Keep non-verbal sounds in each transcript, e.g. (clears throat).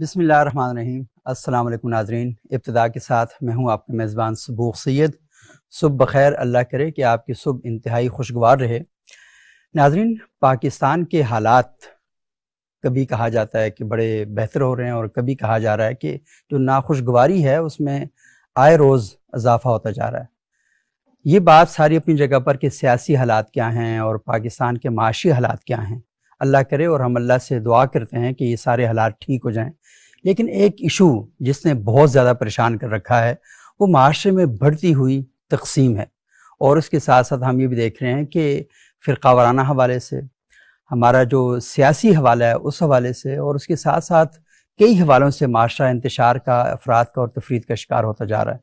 बसमीम अस्सलाम वालेकुम नाजरीन। इब्तदा के साथ मैं हूँ आपके मेज़बान सबूक सैद सुबह बखैर अल्लाह करे कि आपकी सुबह इंतहाई खुशगवार रहे। नाजरीन, पाकिस्तान के हालात कभी कहा जाता है कि बड़े बेहतर हो रहे हैं और कभी कहा जा रहा है कि जो नाखुशगवारी है उसमें आए रोज़ इजाफा होता जा रहा है। ये बात सारी अपनी जगह पर कि सियासी हालात क्या हैं और पाकिस्तान के माशी हालात क्या हैं। अल्लाह करे और हम अल्लाह से दुआ करते हैं कि ये सारे हालात ठीक हो जाएँ। लेकिन एक इशू जिसने बहुत ज़्यादा परेशान कर रखा है, वो माशरे में बढ़ती हुई तकसीम है। और उसके साथ साथ हम ये भी देख रहे हैं कि फ़िरका वाराना हवाले से, हमारा जो सियासी हवाला है उस हवाले से और उसके साथ साथ कई हवालों से माशरा इंतशार का, अफराद का और तफरीद का शिकार होता जा रहा है।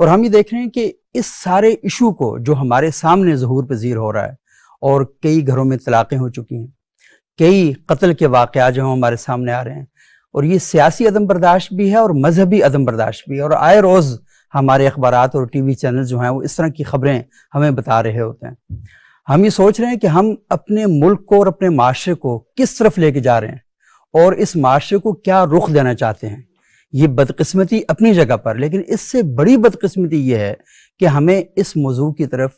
और हम ये देख रहे हैं कि इस सारे इशू को जो हमारे सामने जहूर पजीर हो रहा है और कई घरों में तलाक़ें हो चुकी हैं, कई कत्ल के वाक़ जो हमारे सामने आ रहे हैं और ये सियासी अदम बर्दाश्त भी है और मजहबी अदम बर्दाश्त भी है और आए रोज़ हमारे अखबार और टी वी चैनल जो हैं वो इस तरह की खबरें हमें बता रहे होते हैं। हम ये सोच रहे हैं कि हम अपने मुल्क को और अपने माशरे को किस तरफ़ लेके जा रहे हैं और इस माशरे को क्या रुख देना चाहते हैं? ये बदकिस्मती अपनी जगह पर, लेकिन इससे बड़ी बदकिस्मती ये है कि हमें इस मौजू की तरफ़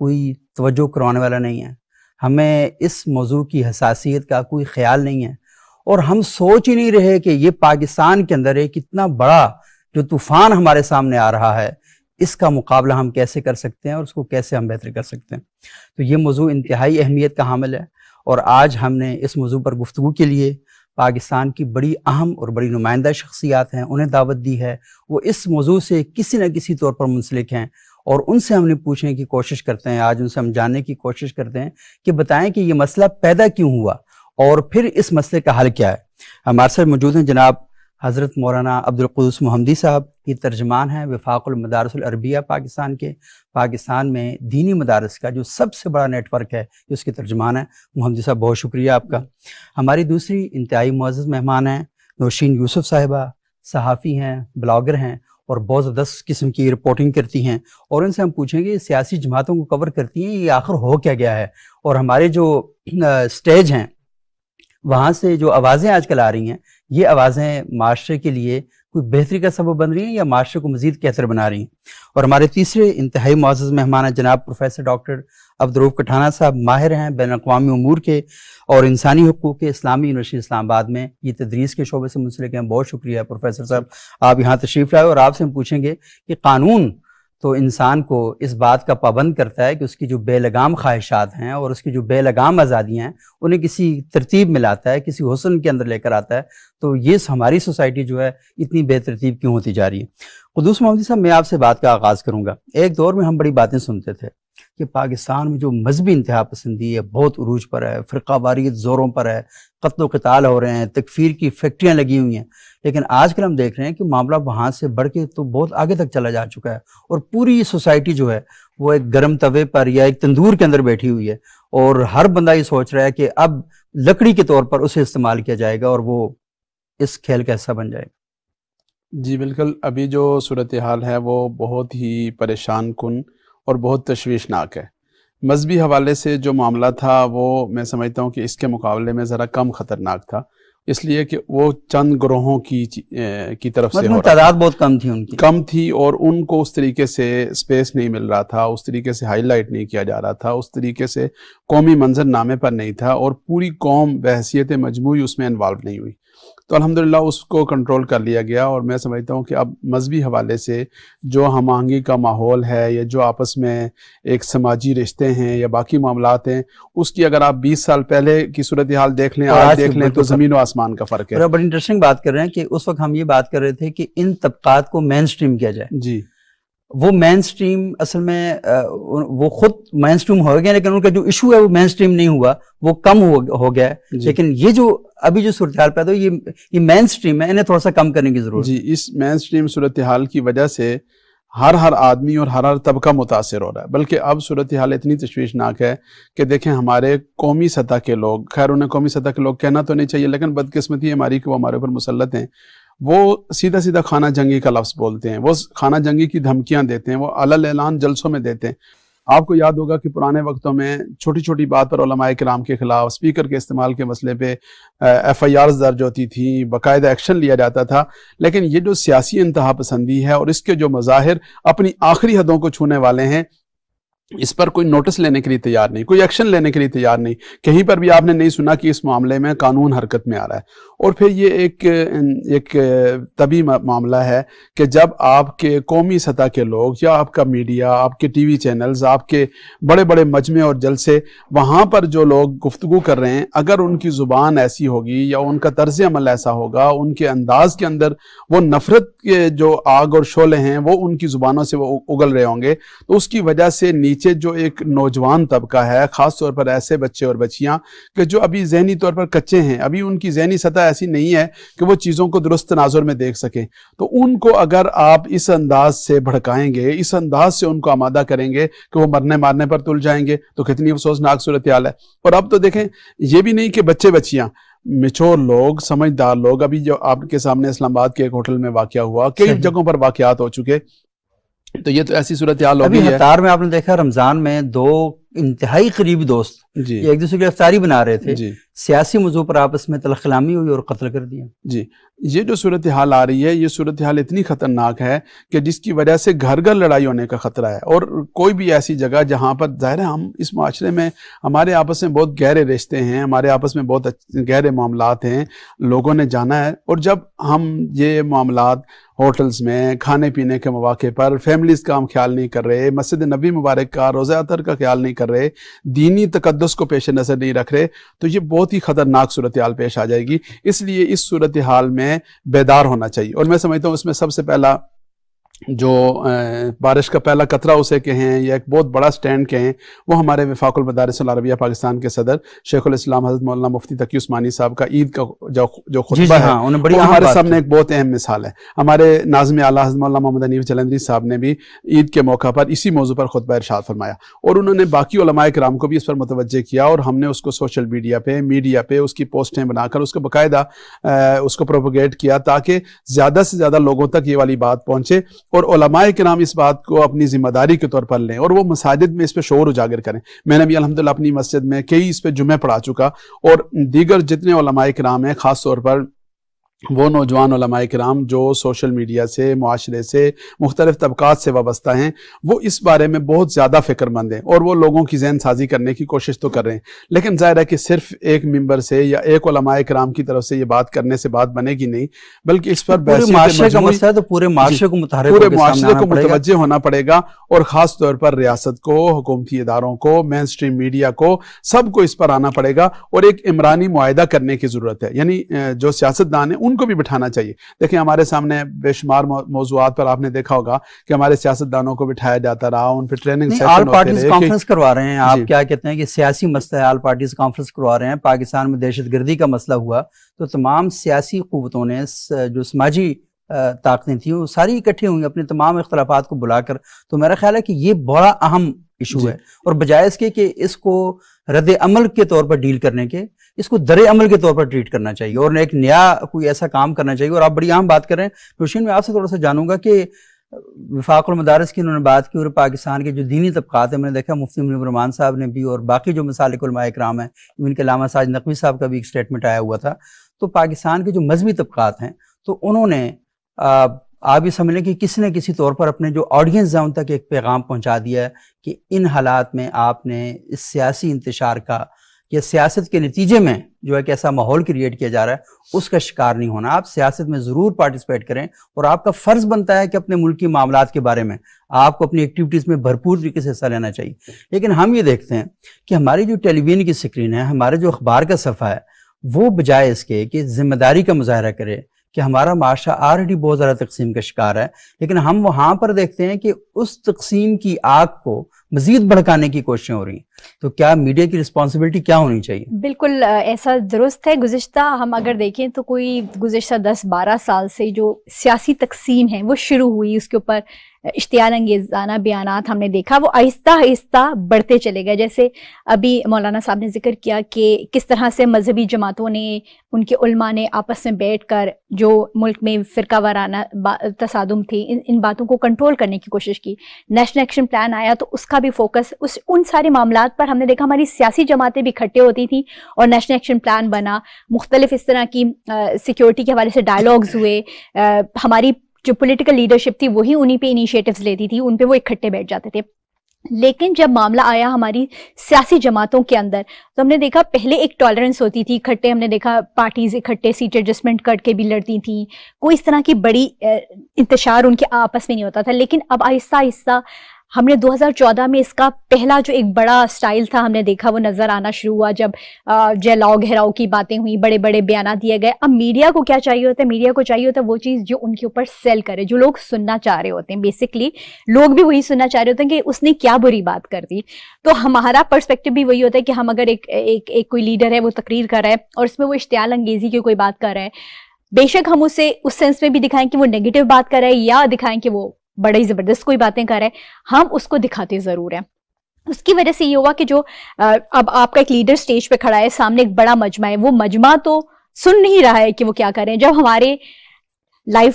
कोई तवज्जो करवाने वाला नहीं है। हमें इस मौजू की हसासियत का कोई ख्याल नहीं है। और हम सोच ही नहीं रहे कि ये पाकिस्तान के अंदर एक इतना बड़ा जो तूफ़ान हमारे सामने आ रहा है, इसका मुकाबला हम कैसे कर सकते हैं और उसको कैसे हम बेहतर कर सकते हैं? तो ये मौजू इंतहाई अहमियत का हामिल है। और आज हमने इस मौजू पर गुफ्तु के लिए पाकिस्तान की बड़ी अहम और बड़ी नुमाइंदा शख्सियात हैं, उन्हें दावत दी है। वो इस मौजू से किसी न किसी तौर पर मुंसलिक हैं और उनसे हमने पूछने की कोशिश करते हैं, आज उनसे हम जानने की कोशिश करते हैं कि बताएँ कि ये मसला पैदा क्यों हुआ और फिर इस मसले का हल क्या है। हमारे साथ मौजूद हैं जनाब हज़रत मौलाना अब्दुलकुदस मोहम्मदी साहब ये तर्जमान हैं वफाक़ुलमदारसलरबिया पाकिस्तान के। पाकिस्तान में दीनी मदारस का जो सबसे बड़ा नेटवर्क है उसके तर्जमान है। मोहम्मदी साहब, बहुत शुक्रिया आपका। हमारी दूसरी इंतहाई मुआज़ मेहमान हैं, नौशीन यूसुफ साहिबा, सहाफ़ी हैं, ब्लागर हैं और बहुत ज़बरदस्त किस्म की रिपोर्टिंग करती हैं। और उनसे हम पूछेंगे सियासी जमातों को कवर करती हैं, ये आखिर हो क्या गया है? और हमारे जो स्टेज हैं, वहाँ से जो आवाज़ें आजकल आ रही हैं ये आवाज़ें माशरे के लिए कोई बेहतरी का सबब बन रही हैं या माशरे को मजीद कैसर बना रही हैं? और हमारे तीसरे इंतहाई मुआज़ मेहमान हैं जनाब प्रोफेसर डॉक्टर अब्दरूफ कठाना साहब माहिर हैं बैन अवी अमूर के और इंसानी हकूक़ के इस्लामी यूनिवर्सिटी इस्लामाबाद में ये तदरीस के शोबे से मुंसलिक हैं। बहुत शुक्रिया प्रोफेसर साहब, आप यहाँ तशरीफ़ लाए और आपसे हम पूछेंगे कि कानून तो इंसान को इस बात का पाबंद करता है कि उसकी जो बेलगाम ख्वाहिशात हैं और उसकी जो बेलगाम आज़ादियाँ हैं, उन्हें किसी तरतीब में लाता है, किसी हुसन के अंदर लेकर आता है। तो ये हमारी सोसाइटी जो है, इतनी बेतरतीब क्यों होती जा रही है? खुदूस मोहम्मदी साहब, मैं आपसे बात का आगाज़ करूँगा। एक दौर में हम बड़ी बातें सुनते थे। कि पाकिस्तान में जो मजहबी इंतहा पसंदी है, बहुत उरूज पर है फ़िरका वारियत ज़ोरों पर है, कत्ल कताल हो रहे हैं, तकफीर की फैक्ट्रियाँ लगी हुई हैं। लेकिन आजकल हम देख रहे हैं कि मामला वहाँ से बढ़ के तो बहुत आगे तक चला जा चुका है और पूरी सोसाइटी जो है, वो एक गर्म तवे पर या एक तंदूर के अंदर बैठी हुई है और हर बंदा ये सोच रहा है कि अब लकड़ी के तौर पर उसे इस्तेमाल किया जाएगा और वो इस खेल का हिस्सा बन जाएगा। जी, बिल्कुल। अभी जो सूरत हाल है, वो बहुत ही परेशान कन और बहुत तशवीशनाक है। मजहबी हवाले से जो मामला था वो मैं समझता हूँ कि इसके मुकाबले में ज़रा कम ख़तरनाक था। इसलिए कि वो चंद ग्रोहों की की तरफ़ से मतलब तादाद बहुत कम थी उनकी। कम थी और उनको उस तरीके से स्पेस नहीं मिल रहा था उस तरीके से हाईलाइट नहीं किया जा रहा था उस तरीके से कौमी मंजरनामे पर नहीं था और पूरी कौम बहसीत मजमू उसमें इन्वॉल्व नहीं हुई। तो अल्हम्दुलिल्लाह उसको कंट्रोल कर लिया गया और मैं समझता हूँ कि अब मजहबी हवाले से जो हम आहंगी का माहौल है या जो आपस में एक समाजी रिश्ते हैं या बाकी मामला हैं उसकी अगर आप 20 साल पहले की सूरत हाल देख लें आज देख लें तो ज़मीन आसमान का फ़र्क है। बड़ी इंटरेस्टिंग बात कर रहे हैं कि उस वक्त हम ये बात कर रहे थे कि इन तबकात को मेन स्ट्रीम किया जाए। जी। वो मेन स्ट्रीम असल में वो खुद मेन स्ट्रीम हो गया लेकिन उनका जो इशू है वो मेन स्ट्रीम नहीं हुआ वो कम हो, हो गया है। लेकिन ये जो अभी जो सूरत हाल पैदा हो ये ये मेन स्ट्रीम है इन्हें थोड़ा सा कम करने की ज़रूरत जी इस मेन स्ट्रीम सूरत हाल की वजह से हर हर आदमी और हर हर तबका मुतासर हो रहा है। बल्कि अब सूरत हाल इतनी तशवीशनाक है कि देखें हमारे कौमी सतह के लोग खैर उन्हें कौमी सतह के लोग कहना तो नहीं चाहिए लेकिन बदकिस्मती हमारी कि वो हमारे ऊपर मुसलत हैं। वो सीधा सीधा खाना जंगी का लफ्ज़ बोलते हैं। वो खाना जंगी की धमकियाँ देते हैं, वो अलल ऐलान जलसों में देते हैं। आपको याद होगा कि पुराने वक्तों में छोटी छोटी बात पर कराम के खिलाफ, स्पीकर के इस्तेमाल के मसले पे एफ़ आई आर दर्ज होती थी, बाकायदा एक्शन लिया जाता था। लेकिन ये जो सियासी इंतहा पसंदी है और इसके जो मज़ाहिर अपनी आखिरी हदों को छूने वाले हैं, इस पर कोई नोटिस लेने के लिए तैयार नहीं, कोई एक्शन लेने के लिए तैयार नहीं। कहीं पर भी आपने नहीं सुना कि इस मामले में कानून हरकत में आ रहा है। और फिर ये एक एक तभी मामला है कि जब आपके कौमी सतह के लोग या आपका मीडिया, आपके टीवी चैनल्स, आपके बड़े बड़े मजमे और जलसे वहाँ पर जो लोग गुफ्तु कर रहे हैं, अगर उनकी ज़ुबान ऐसी होगी या उनका तर्ज अमल ऐसा होगा, उनके अंदाज के अंदर वो नफ़रत के जो आग और शोले हैं, वो उनकी ज़ुबानों से वो उगल रहे होंगे तो उसकी वजह से नीचे जो एक नौजवान तबका है ख़ास तौर पर ऐसे बच्चे और बच्चियाँ, कि जो अभी जहनी तौर पर कच्चे हैं, अभी उनकी जहनी सतह ऐसी नहीं है कि वो चीज़ों को दुरुस्त नाजुर में देख सकें। तो उनको अगर आप इस अंदाज से भड़काएँगे इस अंदाज से उनको आमादा करेंगे कि वो मरने मारने पर तुल जाएँगे तो कितनी अफसोसनाक सूरत हाल है। और अब तो देखें ये भी नहीं कि बच्चे बच्चियाँ मिचोर लोग समझदार लोग अभी जो आपके सामने इस्लामाबाद के एक होटल में वाक़ हुआ कई जगहों पर वाकयात हो चुके तो ये तो ऐसी सूरत हाल अभी हतार में आपने देखा रमज़ान में दो इंतहाई करीबी दोस्त जी। एक दूसरे की अफ्तारी बना रहे थे। जी। सियासी मौजू पर आपस में तलखलामी हुई और कत्ल कर दिया। जी। ये जो सूरत हाल आ रही है ये सूरत हाल इतनी ख़तरनाक है कि जिसकी वजह से घर घर लड़ाई होने का ख़तरा है और कोई भी ऐसी जगह जहाँ पर ज़ाहिर है हम इस माशरे में हमारे आपस में बहुत गहरे रिश्ते हैं हमारे आपस में बहुत गहरे मामला हैं लोगों ने जाना है और जब हम ये मामला होटल्स में खाने पीने के मौके पर फैमिलीज़ का हम ख्याल नहीं कर रहे मस्जिद नबी मुबारक का रोज़ा अतर का ख्याल नहीं कर रहे, दीनी तकदस को पेश नज़र नहीं रख रहे तो ये बहुत ही ख़तरनाक सूरत हाल पेश आ जाएगी। इसलिए इस सूरत हाल में बेदार होना चाहिए। और मैं समझता हूँ उसमें सबसे पहला जो बारिश का पहला कतरा उसे कहें या एक बहुत बड़ा स्टैंड कहें वो हमारे वफाकुल मदारसबिया पाकिस्तान के सदर शेखुल इस्लाम हज़रत मौलाना मुफ्ती तकी उस्मानी साहब का ईद का जो जो खुतबा है हाँ, बड़ी हमारे सामने एक बहुत अहम मिसाल है। हमारे नाजम आला हज़रत मौलाना मोहम्मद अनीफ जलंधरी साहब ने भी ईद के मौका पर इसी मौजू पर खुतबा इरशाद फरमाया और उन्होंने बाकी कराम को भी इस पर मुतवजह किया और हमने उसको सोशल मीडिया पे मीडिया पे उसकी पोस्टें बनाकर उसको बाकायदा उसको प्रोपोगेट किया ताकि ज़्यादा से ज़्यादा लोगों तक ये वाली बात पहुँचे और के नाम इस बात को अपनी ज़िम्मेदारी के तौर पर लें और वो मसाजिद में इस पर शोर उजागर करें। मैंने भी अलहमदिल्ला अपनी मस्जिद में कई इस पर जुमे पढ़ा चुका और दीगर जितने के नाम हैं ख़ास तौर पर वो नौजवान कराम जो सोशल मीडिया से माशरे से मुख्तलिफ़ तबक़ात से वाबस्ता हैं वो इस बारे में बहुत ज़्यादा फ़िक्रमंद हैं और वो लोगों की जहन साजी करने की कोशिश तो कर रहे हैं। लेकिन ज़ाहिर है कि सिर्फ़ एक मेंबर से या एक कराम की तरफ़ से ये बात करने से बात बनेगी नहीं बल्कि इस पर तो पूरे माशरे को पूरे माशरे को मुतवजह होना पड़ेगा और ख़ास तौर पर रियासत को हुकूमती इदारों को मेन स्ट्रीम मीडिया को सबको इस पर आना पड़ेगा और एक इमरानी मुआदा करने की ज़रूरत है। यानी जो सियासतदान है उनको भी बिठाना चाहिए। देखिए हमारे सामने बेशुमार मौजूद पर आपने देखा होगा कि हमारे सियासतदानों को बिठाया जाता रहा उन पर ट्रेनिंग ऑल पार्टीज़ कॉन्फ्रेंस करवा रहे हैं आप क्या कहते हैं कि सियासी मसला है ऑल पार्टीज़ कॉन्फ्रेंस करवा रहे हैं। पाकिस्तान में दहशत गर्दी का मसला हुआ तो तमाम सियासी कुतों ने जो समाजी ताकतें थी वो सारी इकट्ठी हुई अपने तमाम इख्तलाफात को बुलाकर। तो मेरा ख्याल है कि ये बड़ा अहम इशू है। और बजाय इसके कि इसको रद्द अमल के तौर पर डील करने के इसको दर अमल के तौर पर ट्रीट करना चाहिए। और एक नया कोई ऐसा काम करना चाहिए। और आप बड़ी आम बात कर रहे हैं रोशन मैं आपसे थोड़ा सा जानूँगा कि विफाकुल मदारस की उन्होंने बात की और पाकिस्तान के जो दीनी तबकात है मैंने देखा मुफ्ती मुबरमान साहब ने भी और बाकी जो मिसालमाम हैं इनके लामा साज नकवी साहब का भी एक स्टेटमेंट आया हुआ था। तो पाकिस्तान के जो मजहबी तबकात हैं तो उन्होंने आप ये समझ लें कि किसी न किसी तौर पर अपने जो ऑडियंस है, उन तक एक पैगाम पहुँचा दिया है कि इन हालात में आपने इस सियासी इंतशार का या सियासत के नतीजे में जो है कि ऐसा माहौल क्रिएट किया जा रहा है, उसका शिकार नहीं होना। आप सियासत में ज़रूर पार्टिसिपेट करें और आपका फ़र्ज़ बनता है कि अपने मुल्क की मामला के बारे में आपको अपनी एक्टिविटीज़ में भरपूर तरीके से हिस्सा लेना चाहिए। लेकिन हम ये देखते हैं कि हमारी जो टेलीविज़न की स्क्रीन है, हमारे जो अखबार का सफ़ा है, वो बजाय इसके कि ज़िम्मेदारी का मुजाहरा करे कि हमारा माशा आलरेडी बहुत ज़्यादा तकसीम का शिकार है। लेकिन हम वहाँ पर देखते हैं कि उस तकसीम की आग को मजीद भड़काने की कोशिशें हो रही हैं। तो क्या मीडिया की रिस्पॉन्सिबिलिटी क्या होनी चाहिए? बिल्कुल ऐसा दुरुस्त है, गुजशत हम अगर देखें तो कोई गुजशत दस बारह साल से जो सियासी तकसीम है, वो शुरू हुई, उसके ऊपर इश्तियार अंगेजाना बयान हमने देखा, वो आहिस्ता आहिस्ता बढ़ते चले गए। जैसे अभी मौलाना साहब ने ज़िक्र किया कि किस तरह से मजहबी जमातों ने उनके उलमा ने आपस में बैठ कर जो मुल्क में फ़िरका वाराना तसादम थी, इन इन बातों को कंट्रोल करने की कोशिश की। नेशनल एक्शन प्लान आया तो उसका भी फोकस उस उन सारे मामला पर हमने देखा हमारी सियासी जमातें भी इकट्ठे होती थी और नेशनल एक्शन प्लान बना मुख्तलिफ़ इस तरह की सिक्योरिटी के हवाले से डायलॉग्स हुए आ, हमारी जो पॉलिटिकल लीडरशिप थी वही उन्हीं पे इनिशिएटिव्स लेती थी उन पे वो इकट्ठे बैठ जाते थे। लेकिन जब मामला आया हमारी सियासी जमातों के अंदर तो हमने देखा पहले एक टॉलरेंस होती थी इकट्ठे हमने देखा पार्टीज़ इकट्ठे सीट एडजस्टमेंट करके भी लड़ती थी कोई इस तरह की बड़ी इंतशार उनके आपस में नहीं होता था लेकिन अब आहिस्ता आहिस्ता हमने 2014 में इसका पहला जो एक बड़ा स्टाइल था हमने देखा वो नज़र आना शुरू हुआ जब जलाओ घेराव की बातें हुई बड़े बड़े बयान दिए गए। अब मीडिया को क्या चाहिए होता है? मीडिया को चाहिए होता है वो चीज़ जो उनके ऊपर सेल करे जो लोग सुनना चाह रहे होते हैं। बेसिकली लोग भी वही सुनना चाह रहे होते हैं कि उसने क्या बुरी बात कर दी। तो हमारा परस्पेक्टिव भी वही होता है कि हम अगर एक एक, एक कोई लीडर है वो तकरीर कर रहा है और उसमें वो इश्तियाल अंगेजी की कोई बात कर रहा है। बेशक हम उसे उस सेंस में भी दिखाएँ कि वो नेगेटिव बात कर रहा है या दिखाएँ कि वो बड़ा ही ज़बरदस्त कोई बातें कर रहे हैं। हम उसको दिखाते ज़रूर हैं। उसकी वजह से ये हुआ कि जो अब आपका एक लीडर स्टेज पे खड़ा है सामने एक बड़ा मजमा है वो मजमा तो सुन नहीं रहा है कि वो क्या करें जब हमारे लाइव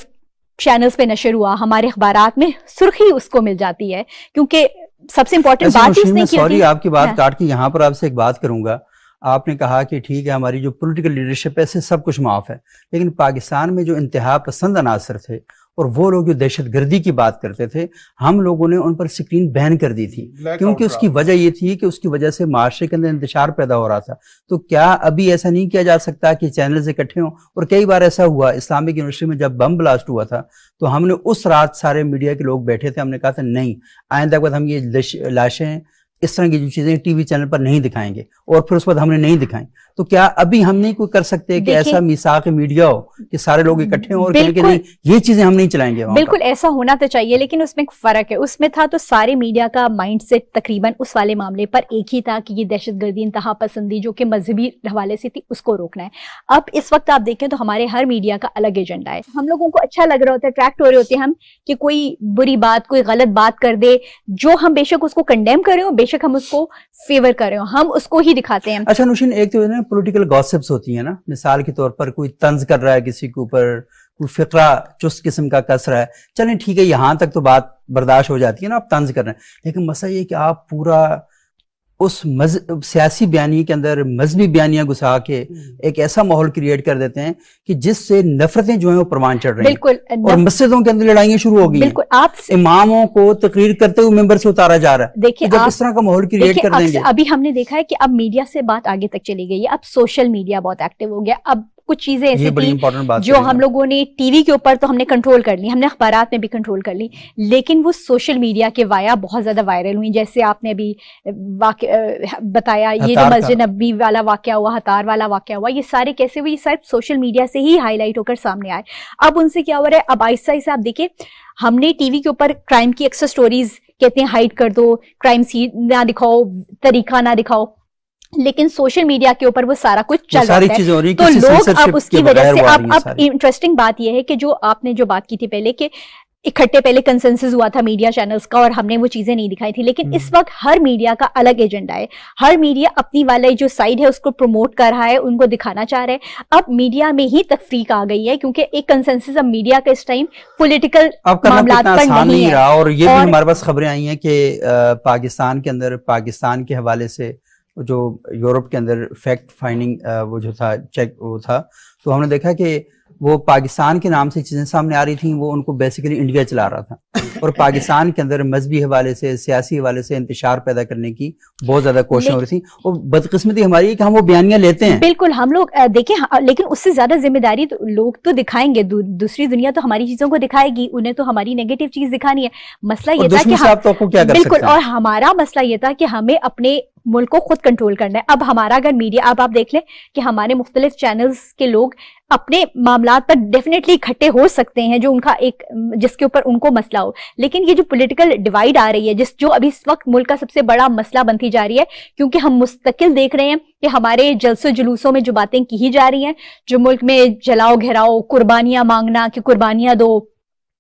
चैनल्स पे नशर हुआ हमारे अखबार में सुर्खी उसको मिल जाती है क्योंकि सबसे इंपॉर्टेंट बात इसने सॉरी आपकी बात हाँ। काट के यहाँ पर आपसे एक बात करूँगा। आपने कहा कि ठीक है हमारी जो पॉलिटिकल लीडरशिप है इससे सब कुछ माफ़ है। लेकिन पाकिस्तान में जो इंतहा पसंद अनासर थे और वो लोग जो दहशत गर्दी की बात करते थे हम लोगों ने उन पर स्क्रीन बैन कर दी थी। क्योंकि उसकी वजह ये थी कि उसकी वजह से माशरे के अंदर इंतज़ार पैदा हो रहा था। तो क्या अभी ऐसा नहीं किया जा सकता कि चैनल इकट्ठे हों? और कई बार ऐसा हुआ इस्लामिक यूनिवर्सिटी में जब बम ब्लास्ट हुआ था तो हमने उस रात सारे मीडिया के लोग बैठे थे हमने कहा था नहीं आइंदा बाद हम ये लाशें इस तरह की जो चीज़ें टीवी चैनल पर नहीं दिखाएँगे। और फिर उस बाद हमने नहीं दिखाई। तो क्या अभी हम नहीं कोई कर सकते कि ऐसा मिसाक मीडिया हो कि सारे लोग इकट्ठे हों और कहें कि नहीं ये चीज़ें हम नहीं चलाएँगे बिल्कुल ऐसा होना तो चाहिए लेकिन उसमें एक फ़र्क है। उसमें था तो सारे मीडिया का माइंड सेट तकरीबन उस वाले मामले पर एक ही था कि ये दहशत गर्दी इंतहा पसंदी जो कि मजहबी हवाले से थी उसको रोकना है। अब इस वक्त आप देखें तो हमारे हर मीडिया का अलग एजेंडा है। हम लोगों को अच्छा लग रहा होता है अट्रैक्ट हो रहे होते हैं हम कि कोई बुरी बात कोई गलत बात कर दे। जो हम बेशक उसको कंडेम कर रहे हो बेशक हम उसको फेवर कर रहे हो। हम उसको ही दिखाते हैं। अच्छा नुशीन एक तो ना पोलिटिकल गॉसिप्स होती है ना, मिसाल के तौर पर कोई तंज कर रहा है किसी के ऊपर, कोई फिक्रा चुस्त किस्म का कस रहा है, चलें ठीक है, यहाँ तक तो बात बर्दाश्त हो जाती है ना, आप तंज कर रहे हैं। लेकिन मसला ये कि आप पूरा उस मज सियासी बयानी के अंदर मजहबी बयानियाँ घुसा के हम्म। एक ऐसा माहौल क्रिएट कर देते हैं कि जिससे नफरतें जो है वो प्रमाण चढ़ रही बिल्कुल और मस्जिदों के अंदर लड़ाइयाँ शुरू हो गई बिल्कुल आप इमामों को तकरीर करते हुए मेंबर से उतारा जा रहा है। देखिए जब इस तरह का माहौल क्रिएट कर देंगे। अभी हमने देखा है कि अब मीडिया से बात आगे तक चली गई है। अब सोशल मीडिया बहुत एक्टिव हो गया। अब कुछ चीज़ें ऐसी थी जो हम लोगों ने टीवी के ऊपर तो हमने कंट्रोल कर ली हमने अखबार में भी कंट्रोल कर ली लेकिन वो सोशल मीडिया के वाया बहुत ज़्यादा वायरल हुई। जैसे आपने अभी बताया ये जो मस्जिद नबी वाला वाक्य हुआ हतार वाला वाक्य हुआ ये सारे कैसे हुए ये सारे सोशल मीडिया से ही हाईलाइट होकर सामने आए। अब उनसे क्या हो रहा है? अब आहिस्ता आहिस्ता आप देखिए हमने टीवी के ऊपर क्राइम की अक्सर स्टोरीज कहते हैं हाइड कर दो क्राइम सीन ना दिखाओ तरीका ना दिखाओ। लेकिन सोशल मीडिया के ऊपर वो सारा कुछ चल रहा है तो लोग अब उसकी वजह से अब अब इंटरेस्टिंग बात यह है कि जो आपने जो बात की थी पहले कि इकट्ठे पहले कंसेंसस हुआ था मीडिया चैनल्स का और हमने वो चीज़ें नहीं दिखाई थी लेकिन इस हम्म। वक्त हर मीडिया का अलग एजेंडा है। हर मीडिया अपनी वाला जो साइड है उसको प्रमोट कर रहा है उनको दिखाना चाह रहा है। अब मीडिया में ही तफरीक आ गई है क्योंकि एक कंसेंसस अब मीडिया का इस टाइम पोलिटिकल मामला पर नहीं है। और ये भी हमारे पास खबरें आई हैं कि पाकिस्तान के अंदर पाकिस्तान के हवाले से जो यूरोप के अंदर फैक्ट फाइंडिंग वो जो था चेक वो था तो हमने देखा कि वो पाकिस्तान के नाम से चीज़ें सामने आ रही थी वो उनको बेसिकली इंडिया चला रहा था। (laughs) और पाकिस्तान के अंदर मजहबी हवाले से सियासी हवाले से इंतज़ार पैदा करने की बहुत ज़्यादा कोशिश हो रही थी। और बदकिस्मती हमारी है कि हम वो बयानियाँ लेते हैं। बिल्कुल हम लोग देखें लेकिन उससे ज़्यादा ज़िम्मेदारी तो लोग तो दिखाएँगे दू, दूसरी दुनिया तो हमारी चीज़ों को दिखाएगी उन्हें तो हमारी नेगेटिव चीज़ दिखानी है। मसला ये था कि तो बिल्कुल और हमारा मसला ये था कि हमें अपने मुल्क को खुद कंट्रोल करना है। अब हमारा अगर मीडिया अब आप देख लें कि हमारे मुख्तलिफ़ चैनल्स के लोग अपने मामला पर डेफिनेटली इकट्ठे हो सकते हैं, जो उनका एक, जिसके ऊपर उनको मसला हो। लेकिन ये जो पॉलिटिकल डिवाइड आ रही है, जिस, जो अभी इस वक्त मुल्क का सबसे बड़ा मसला बनती जा रही है, क्योंकि हम मुस्तकिल देख रहे हैं कि हमारे जलसों जुलूसों में जो बातें की जा रही हैं, जो मुल्क में जलाओ घेराओ कुर्बानियाँ मांगना, कि कुर्बानियाँ दो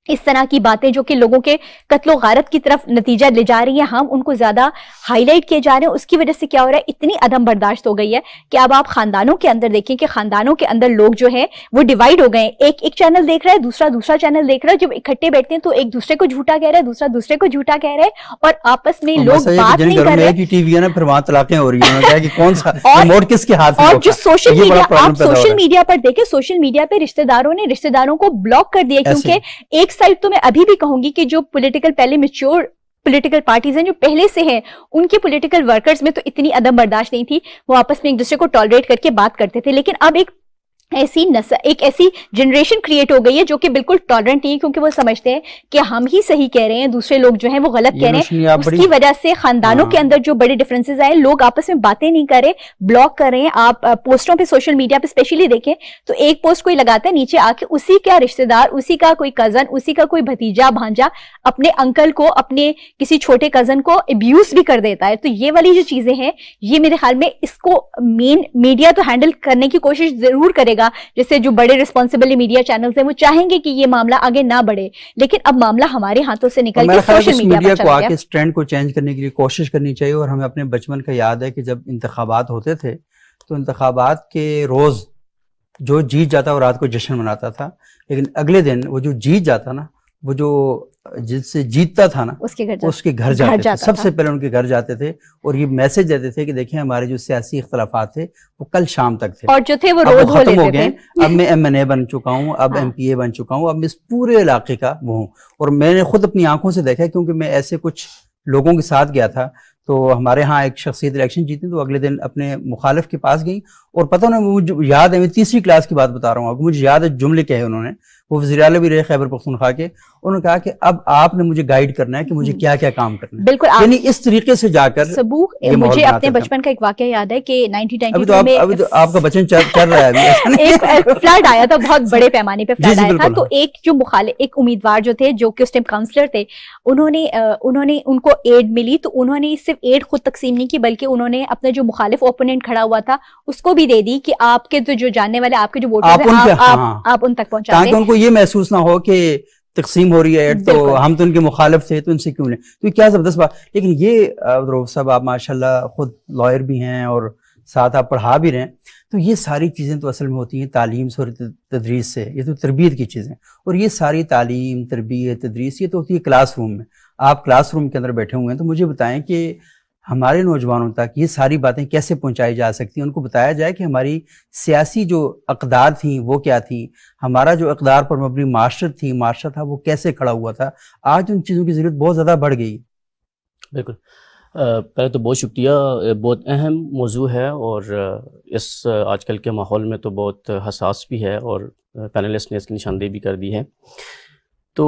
इस तरह की बातें जो कि लोगों के कत्लो गारत की तरफ़ नतीजा ले जा रही है हम उनको ज़्यादा हाईलाइट किए जा रहे हैं। उसकी वजह से क्या हो रहा है? इतनी अदम बर्दाश्त हो गई है कि अब आप खानदानों के अंदर देखें कि खानदानों के अंदर लोग जो है वो डिवाइड हो गए एक एक चैनल देख रहा है दूसरा दूसरा चैनल देख रहा है। जब इकट्ठे बैठते हैं तो एक दूसरे को झूठा कह रहा है दूसरा दूसरे को झूठा कह रहा है और आपस में लोग बात नहीं कर रहे। टीवी ना फिर वहाँ तलाकें हो रही है। कि कौन सा और किसके हाथ और जो सोशल मीडिया आप सोशल मीडिया पर देखें सोशल मीडिया पर रिश्तेदारों ने रिश्तेदारों को ब्लॉक कर दिया क्योंकि एक साइड तो मैं अभी भी कहूँगी कि जो पॉलिटिकल पहले मेच्योर पॉलिटिकल पार्टीज़ हैं, जो पहले से हैं, उनके पॉलिटिकल वर्कर्स में तो इतनी अदम बर्दाश्त नहीं थी। वो आपस में एक दूसरे को टॉलरेट करके बात करते थे। लेकिन अब एक ऐसी नस एक ऐसी जनरेशन क्रिएट हो गई है जो कि बिल्कुल टॉलरेंट नहीं है क्योंकि वो समझते हैं कि हम ही सही कह रहे हैं दूसरे लोग जो हैं वो गलत कह रहे हैं। उसकी वजह से खानदानों हाँ। के अंदर जो बड़े डिफरेंसेस आए लोग आपस में बातें नहीं कर रहे ब्लॉक कर रहे हैं आप पोस्टों पे सोशल मीडिया पे स्पेशली देखें तो एक पोस्ट कोई लगाता है नीचे आके उसी का रिश्तेदार उसी का कोई कज़न उसी का कोई भतीजा भांजा अपने अंकल को अपने किसी छोटे कज़न को अब्यूज भी कर देता है। तो ये वाली जो चीज़ें हैं ये मेरे ख्याल में इसको मेन मीडिया तो हैंडल करने की कोशिश ज़रूर करेगा। करेगा जिससे जो बड़े रिस्पॉन्सिबल मीडिया चैनल है वो चाहेंगे कि ये मामला आगे ना बढ़े। लेकिन अब मामला हमारे हाथों से निकल के सोशल मीडिया को आके इस ट्रेंड को चेंज करने के लिए कोशिश करनी चाहिए और हमें अपने बचपन का याद है कि जब इंतबात होते थे तो इंतबात के रोज जो जीत जाता वो रात को जश्न मनाता था। लेकिन अगले दिन वो जो जीत जाता ना वो जो जिससे जीतता था ना उसके घर उसके घर जाते घर जाते थे। सबसे पहले उनके घर जाते थे और ये मैसेज देते थे कि देखिए हमारे जो सियासी इख्तलाफात थे वो कल शाम तक थे। और जो थे वो रोज खत्म हो गए। अब मैं एम एन ए बन चुका हूँ अब हाँ। एम पी ए बन चुका हूँ अब इस पूरे इलाके का वो हूँ। और मैंने खुद अपनी आँखों से देखा क्योंकि मैं ऐसे कुछ लोगों के साथ गया था। तो हमारे यहाँ एक शख्सियत इलेक्शन जीती तो अगले दिन अपने मुखालिफ के पास गई। और पता ना मुझे याद है मैं तीसरी क्लास की बात बता रहा हूँ मुझे याद है जुमले कहे उन्होंने। वो वजी अला भी रहे खैबर पख्तूनख्वा के। उन्होंने कहा कि अब आपने मुझे गाइड करना है कि मुझे हम्म। क्या क्या काम करना है। बिल्कुल यानी इस तरीके से जाकर सबूक मुझे अपने बचपन का एक वाक्य याद है कि अभी तो आप, अभी तो आपका बचन चल, रहा है (laughs) एक फ्लड आया था बहुत (laughs) बड़े पैमाने पे फ्लड आया था। तो एक जो मुखाले एक उम्मीदवार जो थे जो कि उस टाइम काउंसलर थे उन्होंने उन्होंने उनको एड मिली। तो उन्होंने सिर्फ़ एड खुद तकसीम नहीं की बल्कि उन्होंने अपना जो मुखालिफ ओपोनेंट खड़ा हुआ था उसको भी दे दी कि आपके जो जानने वाले आपके जो वोटर हाँ। आप उन तक पहुँचा ये महसूस ना हो कि तकसीम हो रही है तो हम तो उनके मुखालिफ थे तो उनसे क्यों लें? तो क्या ज़बरदस्त बात। लेकिन ये साहब आप माशाल्लाह खुद लॉयर भी हैं और साथ आप पढ़ा भी रहे हैं तो ये सारी चीज़ें तो असल में होती हैं तालीम से और तदरीस से। ये तो तरबियत की चीज़ें और ये सारी तालीम तरबियत तदरीस ये तो होती है क्लास रूम में। आप क्लास रूम के अंदर बैठे हुए हैं तो मुझे बताएँ कि हमारे नौजवानों तक ये सारी बातें कैसे पहुंचाई जा सकती हैं? उनको बताया जाए कि हमारी सियासी जो अकदार थी, वो क्या थी? हमारा जो अकदार पर मबनी माशर थी माशर था, वो कैसे खड़ा हुआ था? आज उन चीज़ों की ज़रूरत बहुत ज़्यादा बढ़ गई। बिल्कुल। पहले तो बहुत शुक्रिया बहुत अहम मौजू है और इस आजकल के माहौल में तो बहुत हसास भी है और पैनलिस्ट ने इसकी निशानदेही भी कर दी है। तो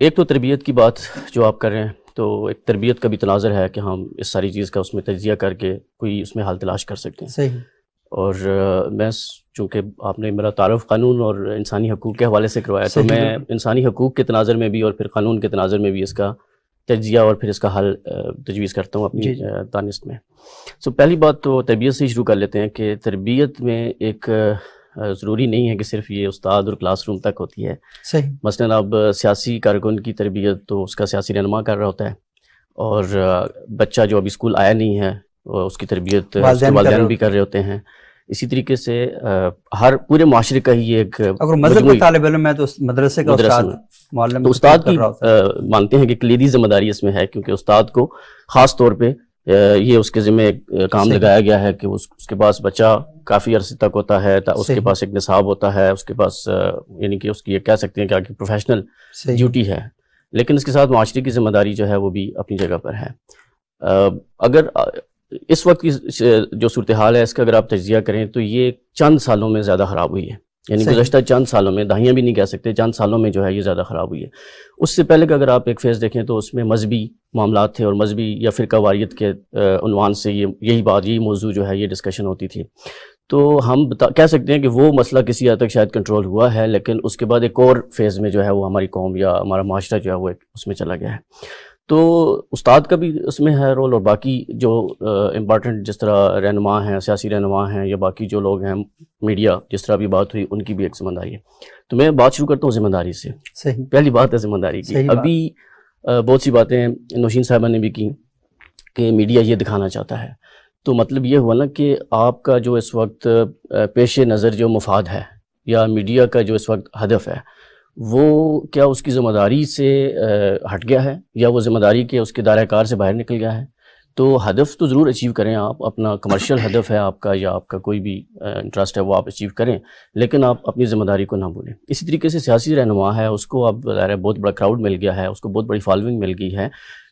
एक तो तरबियत की बात जो आप कर रहे हैं तो एक तरबियत का भी तनाज़र है कि हम इस सारी चीज़ का उसमें तजिया करके कोई उसमें हाल तलाश कर सकते हैं। सही। और मैं चूँकि आपने मेरा तारफ़ कानून और इंसानी हकूक़ के हवाले से करवाया तो मैं इंसानी हकूक़ के तनाज़र में भी और फिर कानून के तनाज़र में भी इसका तजिया और फिर इसका हल तजवीज़ करता हूँ अपनी दानिश में। सो पहली बात तो तरबियत से ही शुरू कर लेते हैं कि तरबियत में एक ज़रूरी नहीं है कि सिर्फ़ ये उस्ताद और क्लासरूम तक होती है। सही। मसलन अब सियासी कारकुन की तरबियत तो उसका सियासी रहनमा कर रहा होता है और बच्चा जो अभी स्कूल आया नहीं है उसकी तरबियत वालदेन भी कर रहे होते हैं। इसी तरीके से हर पूरे माशरे का ही एक अगर मदरसे तो मदरसे का उस्ताद तो उस्ताद की मानते हैं कि कलीदी ज़िम्मेदारी इसमें है क्योंकि उस्ताद को ख़ास तौर पे ये उसके ज़िम्मे काम लगाया गया है कि उस, उसके पास बच्चा काफ़ी अरसे तक होता है उसके पास एक निसाब होता है उसके पास यानी कि उसकी ये कह सकते हैं कि प्रोफेशनल ड्यूटी है। लेकिन इसके साथ माशरे की ज़िम्मेदारी जो है वो भी अपनी जगह पर है। अगर इस वक्त की जो सूरत हाल है इसका अगर आप तजिया करें तो ये चंद सालों में ज़्यादा ख़राब हुई है। यानी गुजशत चंद सालों में दहियाँ भी नहीं कह सकते चंद सालों में जो है ये ज़्यादा ख़राब हुई है। उससे पहले का अगर आप एक फ़ेज़ देखें तो उसमें मजहबी मामला थे और मजहबी या फ़िरका वारियत के अनवान से ये यही बात यही मौजू जो है ये डिस्कशन होती थी। तो हम बता कह सकते हैं कि वो मसला किसी हद तक शायद कंट्रोल हुआ है लेकिन उसके बाद एक और फ़ेज़ में जो है वो हमारी कौम या हमारा माशरा जो है वो एक उसमें चला गया है। तो उस्ताद का भी उसमें है रोल और बाकी जो इंपॉर्टेंट जिस तरह रहनुमा हैं सियासी रहनुमा हैं या बाकी जो लोग हैं मीडिया जिस तरह अभी बात हुई उनकी भी एक ज़िम्मेदारी है। तो मैं बात शुरू करता हूँ ज़िम्मेदारी से। सही। पहली बात है ज़िम्मेदारी की। अभी बहुत सी बातें नौशीन साहबा ने भी की कि मीडिया ये दिखाना चाहता है। तो मतलब ये हुआ ना कि आपका जो इस वक्त पेश नज़र जो मुफाद है या मीडिया का जो इस वक्त हदफ है वो क्या उसकी ज़िम्मेदारी से हट गया है या वो ज़िम्मेदारी के उसके दायरेकार से बाहर निकल गया है? तो हदफ तो ज़रूर अचीव करें आप, अपना कमर्शियल हदफ है आपका या आपका कोई भी इंटरेस्ट है वो आप अचीव करें, लेकिन आप अपनी ज़िम्मेदारी को ना भूलें। इसी तरीके से सियासी रहनुमा है, उसको आप बहुत बड़ा क्राउड मिल गया है, उसको बहुत बड़ी फॉलोइंग मिल गई है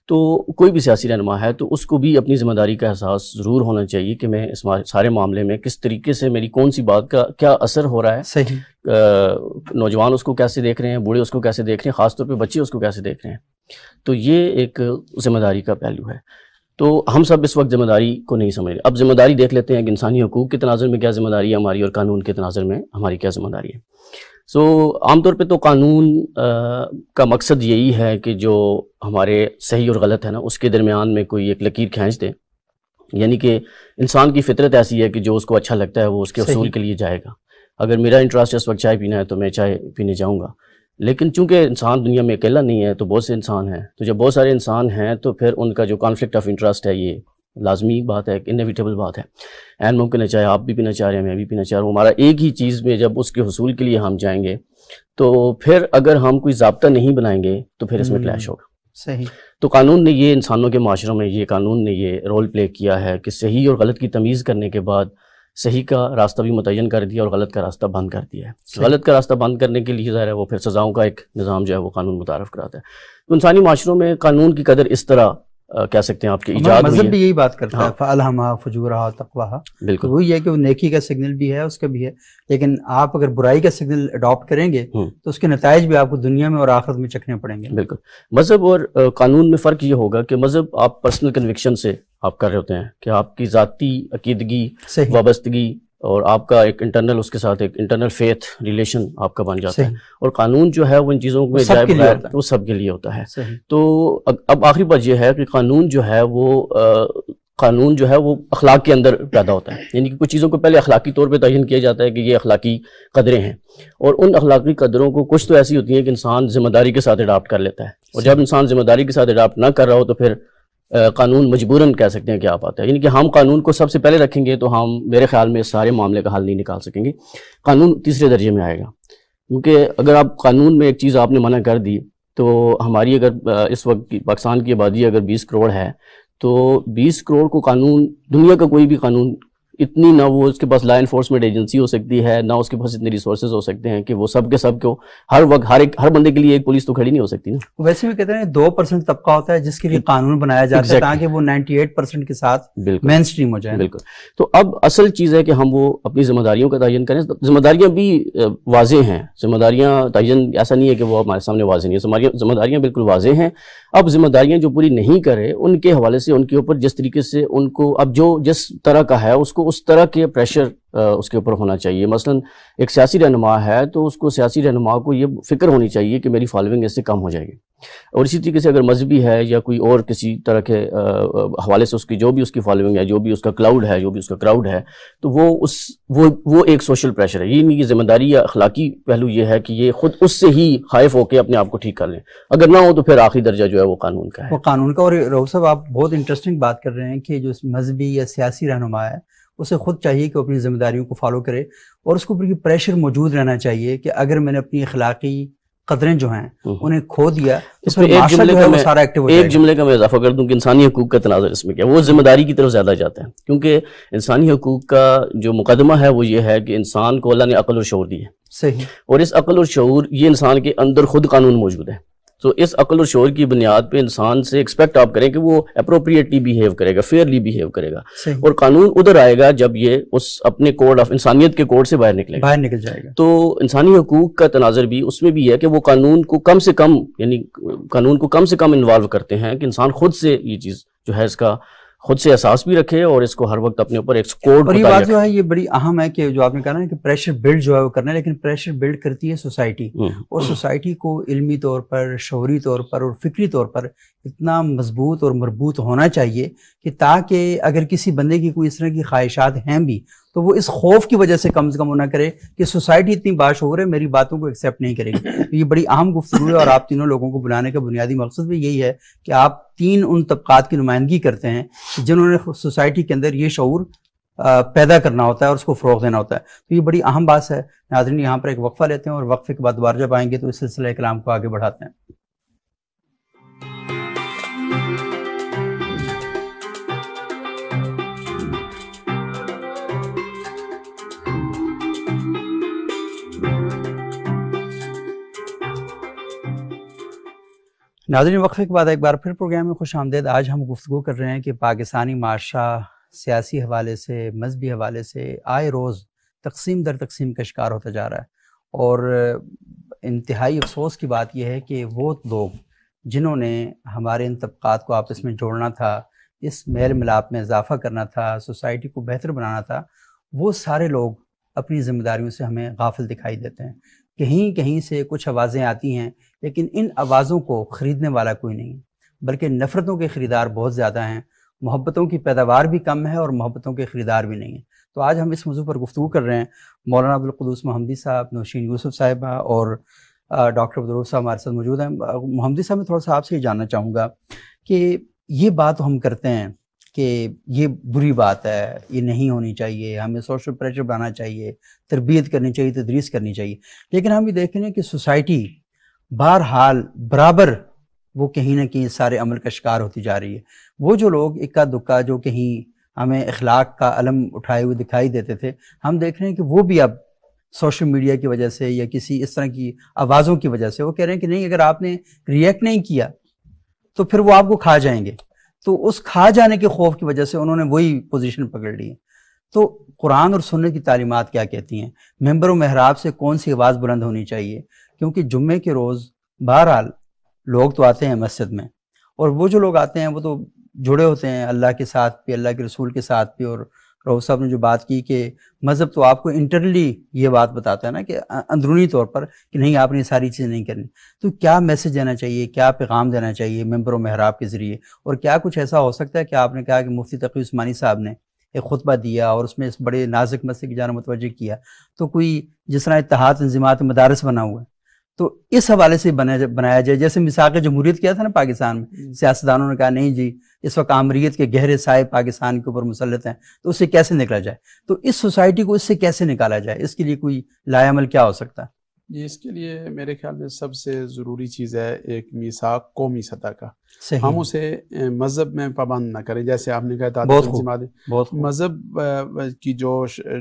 तो कोई भी सियासी रहनमा है तो उसको भी अपनी ज़िम्मेदारी का एहसास ज़रूर होना चाहिए कि मैं इस सारे मामले में किस तरीके से मेरी कौन सी बात का क्या असर हो रहा है। सही। नौजवान उसको कैसे देख रहे हैं बूढ़े उसको कैसे देख रहे हैं ख़ासतौर पर बच्चे उसको कैसे देख रहे हैं। तो ये एक ज़िम्मेदारी का पहलू है। तो हम सब इस वक्त ज़िम्मेदारी को नहीं समझ रहे। अब ज़िम्मेदारी देख लेते हैं कि इंसानी हकूक़ के तनाजर में क्या ज़िम्मेदारी है हमारी और कानून के तनाजर में हमारी क्या ज़िम्मेदारी है। सो so, आमतौर पे तो कानून आ, का मकसद यही है कि जो हमारे सही और गलत है ना उसके दरमियान में कोई एक लकीर खींच दे। यानी कि इंसान की फितरत ऐसी है कि जो उसको अच्छा लगता है वो उसके असूल के लिए जाएगा। अगर मेरा इंटरेस्ट इस वक्त चाय पीना है तो मैं चाय पीने जाऊँगा। लेकिन चूँकि इंसान दुनिया में अकेला नहीं है तो बहुत से इंसान हैं। तो जब बहुत सारे इंसान हैं तो फिर उनका जो कॉन्फ्लिक्ट ऑफ़ इंटरेस्ट है ये लाजमी बात है इनविटेबल बात है। एन मुमकिन है चाहे आप भी पीना चाह रहे हैं मैं भी पीना चाह रहा हूँ। हमारा एक ही चीज़ में जब उसके हसूल के लिए हम जाएँगे तो फिर अगर हम कोई जबता नहीं बनाएँगे तो फिर इसमें क्लैश हम्म, होगा। सही। तो कानून ने ये इंसानों के माशरों में ये कानून ने ये रोल प्ले किया है कि सही और गलत की तमीज़ करने के बाद सही का रास्ता भी मुतन कर दिया और गलत का रास्ता बंद कर दिया है। गलत का रास्ता बंद करने के लिए ज़ाहिर है वो फिर सज़ाओं का एक निज़ाम जो है वो कानून मुतारफ़ कराता है। तो इंसानी माशरों में कानून की कदर इस तरह कह सकते हैं आपकी इजाद मज़हब भी यही बात करता हाँ। है। फ़लहमा फजूरा तकवा। बिल्कुल। वही है कि वो नेकी का सिग्नल भी है उसका भी है। लेकिन आप अगर बुराई का सिग्नल अडॉप्ट करेंगे हम्म। तो उसके नतज भी आपको दुनिया में और आखिरत में चखने पड़ेंगे। बिल्कुल। मज़हब और कानून में फ़र्क ये होगा कि मज़हब आप पर्सनल कन्विक्शन से आप कर रहे होते हैं कि आपकी ज़ाती अकीदगी वाबस्तगी और आपका एक इंटरनल उसके साथ एक इंटरनल फेथ रिलेशन आपका बन जाता है। और कानून जो है वो इन चीज़ों में जाए बगैर वो सबके लिए होता है। तो अब आखिरी बात यह है कि कानून जो है वो कानून जो है वो अखलाक के अंदर पैदा होता है। यानी कि कुछ चीज़ों को पहले अखलाकी तौर पे तयन किया जाता है कि ये अखलाकी कदरें हैं। और उन अखलाकी कदरों को कुछ तो ऐसी होती हैं कि इंसान ज़िम्मेदारी के साथ अडाप्ट कर लेता है। और जब इंसान ज़िम्मेदारी के साथ अडाप्ट ना कर रहा हो तो फिर कानून मजबूरन कह सकते हैं कि आप आते हैं। यानी कि हम कानून को सबसे पहले रखेंगे तो हम मेरे ख्याल में सारे मामले का हल नहीं निकाल सकेंगे। कानून तीसरे दर्जे में आएगा। क्योंकि अगर आप कानून में एक चीज़ आपने मना कर दी तो हमारी अगर इस वक्त की पाकिस्तान की आबादी अगर 20 करोड़ है तो 20 करोड़ को कानून, दुनिया का कोई भी कानून इतनी ना वो उसके पास लॉ इन्फोर्समेंट एजेंसी हो सकती है ना उसके पास इतने रिसोर्सेज हो सकते हैं कि वो सब के सबको हर वक्त हर एक हर बंदे के लिए एक पुलिस तो खड़ी नहीं हो सकती ना। वैसे भी कहते हैं दो परसेंट तबका होता है जिसके लिए कानून बनाया जाता है ताकि वो नाइन्टी एट परसेंट के साथ मेन स्ट्रीम हो जाए। बिल्कुल। तो अब असल चीज़ है कि हम वो अपनी जिम्मेदारियों का तयन करें। जिम्मेदारियाँ भी वाजे हैं। जिम्मेदारियाँ तयन ऐसा नहीं है कि वो हमारे सामने वाजे नहीं है। जिम्मेदारियाँ बिल्कुल वाजे हैं। अब जिम्मेदारियाँ जो पूरी नहीं करे उनके हवाले से उनके ऊपर जिस तरीके से उनको अब जो जिस तरह का है उसको उस तरह के प्रेशर उसके ऊपर होना चाहिए। मसलन, एक सियासी रहनुमा है तो उसको सियासी रहनुमा को ये फ़िक्र होनी चाहिए कि मेरी फॉलोइंग इससे कम हो जाएगी। और इसी तरीके से अगर मजहबी है या कोई और किसी तरह के हवाले से उसकी जो भी उसकी फॉलोइंग है, जो भी उसका क्लाउड है, जो भी उसका क्राउड है तो वो उस, वो वो एक सोशल प्रेशर है। ये नहीं कि ज़िम्मेदारी या अखलाकी पहलू ये है कि ये खुद उससे ही खाइफ होकर अपने आप को ठीक कर लें। अगर ना हो तो फिर आखिरी दर्जा जो है वो कानून का है। वो कानून का। और रोहब साहब, आप बहुत इंटरेस्टिंग बात कर रहे हैं कि जो मजहबी या सियासी रहनुमा है उसे खुद चाहिए कि अपनी जिम्मेदारियों को फॉलो करे और उसके ऊपर प्रेशर मौजूद रहना चाहिए कि अगर मैंने अपनी अखलाकी कदरें जो हैं हम्म। उन्हें खो दिया तो इसमें एक जुमले का मैं सारा एक्टिव एक जुमले का मैं इजाफा कर दूँ कि इंसानी हकूक का तनाजर इसमें क्या वो ज़िम्मेदारी की तरफ़ ज़्यादा जाता है क्योंकि इंसानी हकूक का जो मुकदमा है वो ये है कि इंसान को अल्लाह ने अकल और शौर दी है। सही। और इस अकल और शौर ये इंसान के अंदर खुद कानून मौजूद है। तो इस अकल और शोर की बुनियाद पे इंसान से एक्सपेक्ट आप करें कि वो अप्रोप्रिएटली बिहेव करेगा फेयरली बिहेव करेगा। और कानून उधर आएगा जब ये उस अपने कोड ऑफ़ इंसानियत के कोड से बाहर निकलेगा। बाहर निकल जाएगा। तो इंसानी हकूक का तनाजर भी उसमें भी है कि वो कानून को कम से कम यानी कानून को कम से कम इन्वॉल्व करते हैं कि इंसान खुद से ये चीज़ जो है इसका खुद से एहसास भी रखे और इसको हर वक्त अपने ऊपर एक स्कोर और ये बात जो है ये बड़ी अहम है कि जो आपने कहा ना कि प्रेशर बिल्ड जो है वो करना है लेकिन प्रेशर बिल्ड करती है सोसाइटी हम्म। और सोसाइटी को इल्मी तौर पर शहरी तौर पर और फिक्री तौर पर इतना मज़बूत और मरबूत होना चाहिए कि ताकि अगर किसी बंदे की कोई इस तरह की ख्वाहिशात हैं भी तो वो इस खौफ की वजह से कम से कम ना करे कि सोसाइटी इतनी बाशोर है मेरी बातों को एक्सेप्ट नहीं करेगी। तो ये बड़ी अहम गुफ्तु है और आप तीनों लोगों को बुलाने का बुनियादी मकसद भी यही है कि आप तीन उन तबकात की नुमाइंदगी करते हैं जिन्होंने सोसाइटी के अंदर ये शूर पैदा करना होता है और उसको फ़रोग देना होता है। तो ये बड़ी अहम बात है। नाजरीन, यहाँ पर एक वक्फा लेते हैं और वक्फे के बाद दोबारा जब आएँगे तो इस सिलसिला कलाम को आगे बढ़ाते हैं। नाजरीन वक्फे के बाद एक बार फिर प्रोग्राम में खुश आमदेद। आज हम गुफ्तु कर रहे हैं कि पाकिस्तानी माशा सियासी हवाले से, मजहबी हवाले से आए रोज़ तकसीम दर तकसीम का शिकार होता जा रहा है। और इंतहाई अफसोस की बात यह है कि वो लोग जिन्होंने हमारे इन तबक़ात को आपस में जोड़ना था, इस मेल मिलाप में इजाफ़ा करना था, सोसाइटी को बेहतर बनाना था, वो सारे लोग अपनी ज़िम्मेदारियों से हमें गाफिल दिखाई देते हैं। कहीं कहीं से कुछ आवाज़ें आती हैं लेकिन इन आवाज़ों को ख़रीदने वाला कोई नहीं, बल्कि नफ़रतों के ख़रीदार बहुत ज़्यादा हैं, मोहब्बतों की पैदावार भी कम है और मोहब्बतों के ख़रीदार भी नहीं है। तो आज हम इस मौजू पर गुफ्तु कर रहे हैं, मौलाना अब्दुलकदूस महमदी साहब, नौशीन यूसुफ साहिबा और डॉक्टर अब्दुल साहब हमारे साथ मौजूद हैं। महमदी साहब, मैं थोड़ा सा आपसे ये जानना चाहूँगा कि ये बात हम करते हैं कि ये बुरी बात है, ये नहीं होनी चाहिए, हमें सोशल प्रेशर बनाना चाहिए, तरबियत करनी चाहिए, तदरीस करनी चाहिए। लेकिन हम ये देख रहे हैं कि सोसाइटी बहरहाल बराबर वो कहीं ना कहीं सारे अमल का शिकार होती जा रही है। वो जो लोग इक्का दुक्का जो कहीं हमें अखलाक का अलम उठाए हुए दिखाई देते थे, हम देख रहे हैं कि वो भी अब सोशल मीडिया की वजह से या किसी इस तरह की आवाज़ों की वजह से वो कह रहे हैं कि नहीं, अगर आपने रिएक्ट नहीं किया तो फिर वो आपको खा जाएँगे। तो उस खा जाने के खौफ की वजह से उन्होंने वही पोजीशन पकड़ ली है। तो कुरान और सुनने की तालीमत क्या कहती हैं? मेंबर महराब से कौन सी आवाज़ बुलंद होनी चाहिए? क्योंकि जुम्मे के रोज़ बहरहाल लोग तो आते हैं मस्जिद में। और वो जो लोग आते हैं, वो तो जुड़े होते हैं अल्लाह के साथ भी, अल्लाह के रसूल के साथ भी। और रऊफ साहब ने जो बात की कि मज़हब तो आपको इंटरली ये बात बताता है ना कि अंदरूनी तौर पर कि नहीं, आपने सारी चीज़ें नहीं करनी। तो क्या मैसेज देना चाहिए? क्या पैगाम देना चाहिए मेंबर महराब के ज़रिए? और क्या कुछ ऐसा हो सकता है कि आपने कहा कि मुफ्ती तकी उस्मानी साहब ने एक खुतबा दिया और उसमें इस बड़े नाजुक मसले की जाना मुतवजह किया? तो कोई जिस तरह इतिहाद तनजीमत मदारस बना हुआ है। तो इस हवाले से बनाया बनाया जाए। जैसे मिसाक जमहूरियत किया था ना पाकिस्तान में। सियासतदानों ने कहा नहीं जी इस वक्त आमरीत के गहरे साय पाकिस्तान के ऊपर मुसलत हैं तो उससे कैसे निकला जाए? तो इस सोसाइटी को इससे कैसे निकाला जाए? इसके लिए कोई लायामल क्या हो सकता? है जी इसके लिए मेरे ख्याल में सबसे ज़रूरी चीज़ है एक मिसाक कौमी सतह का। हम उसे मज़हब में पाबंद ना करें। जैसे आपने कहा था मज़हब की जो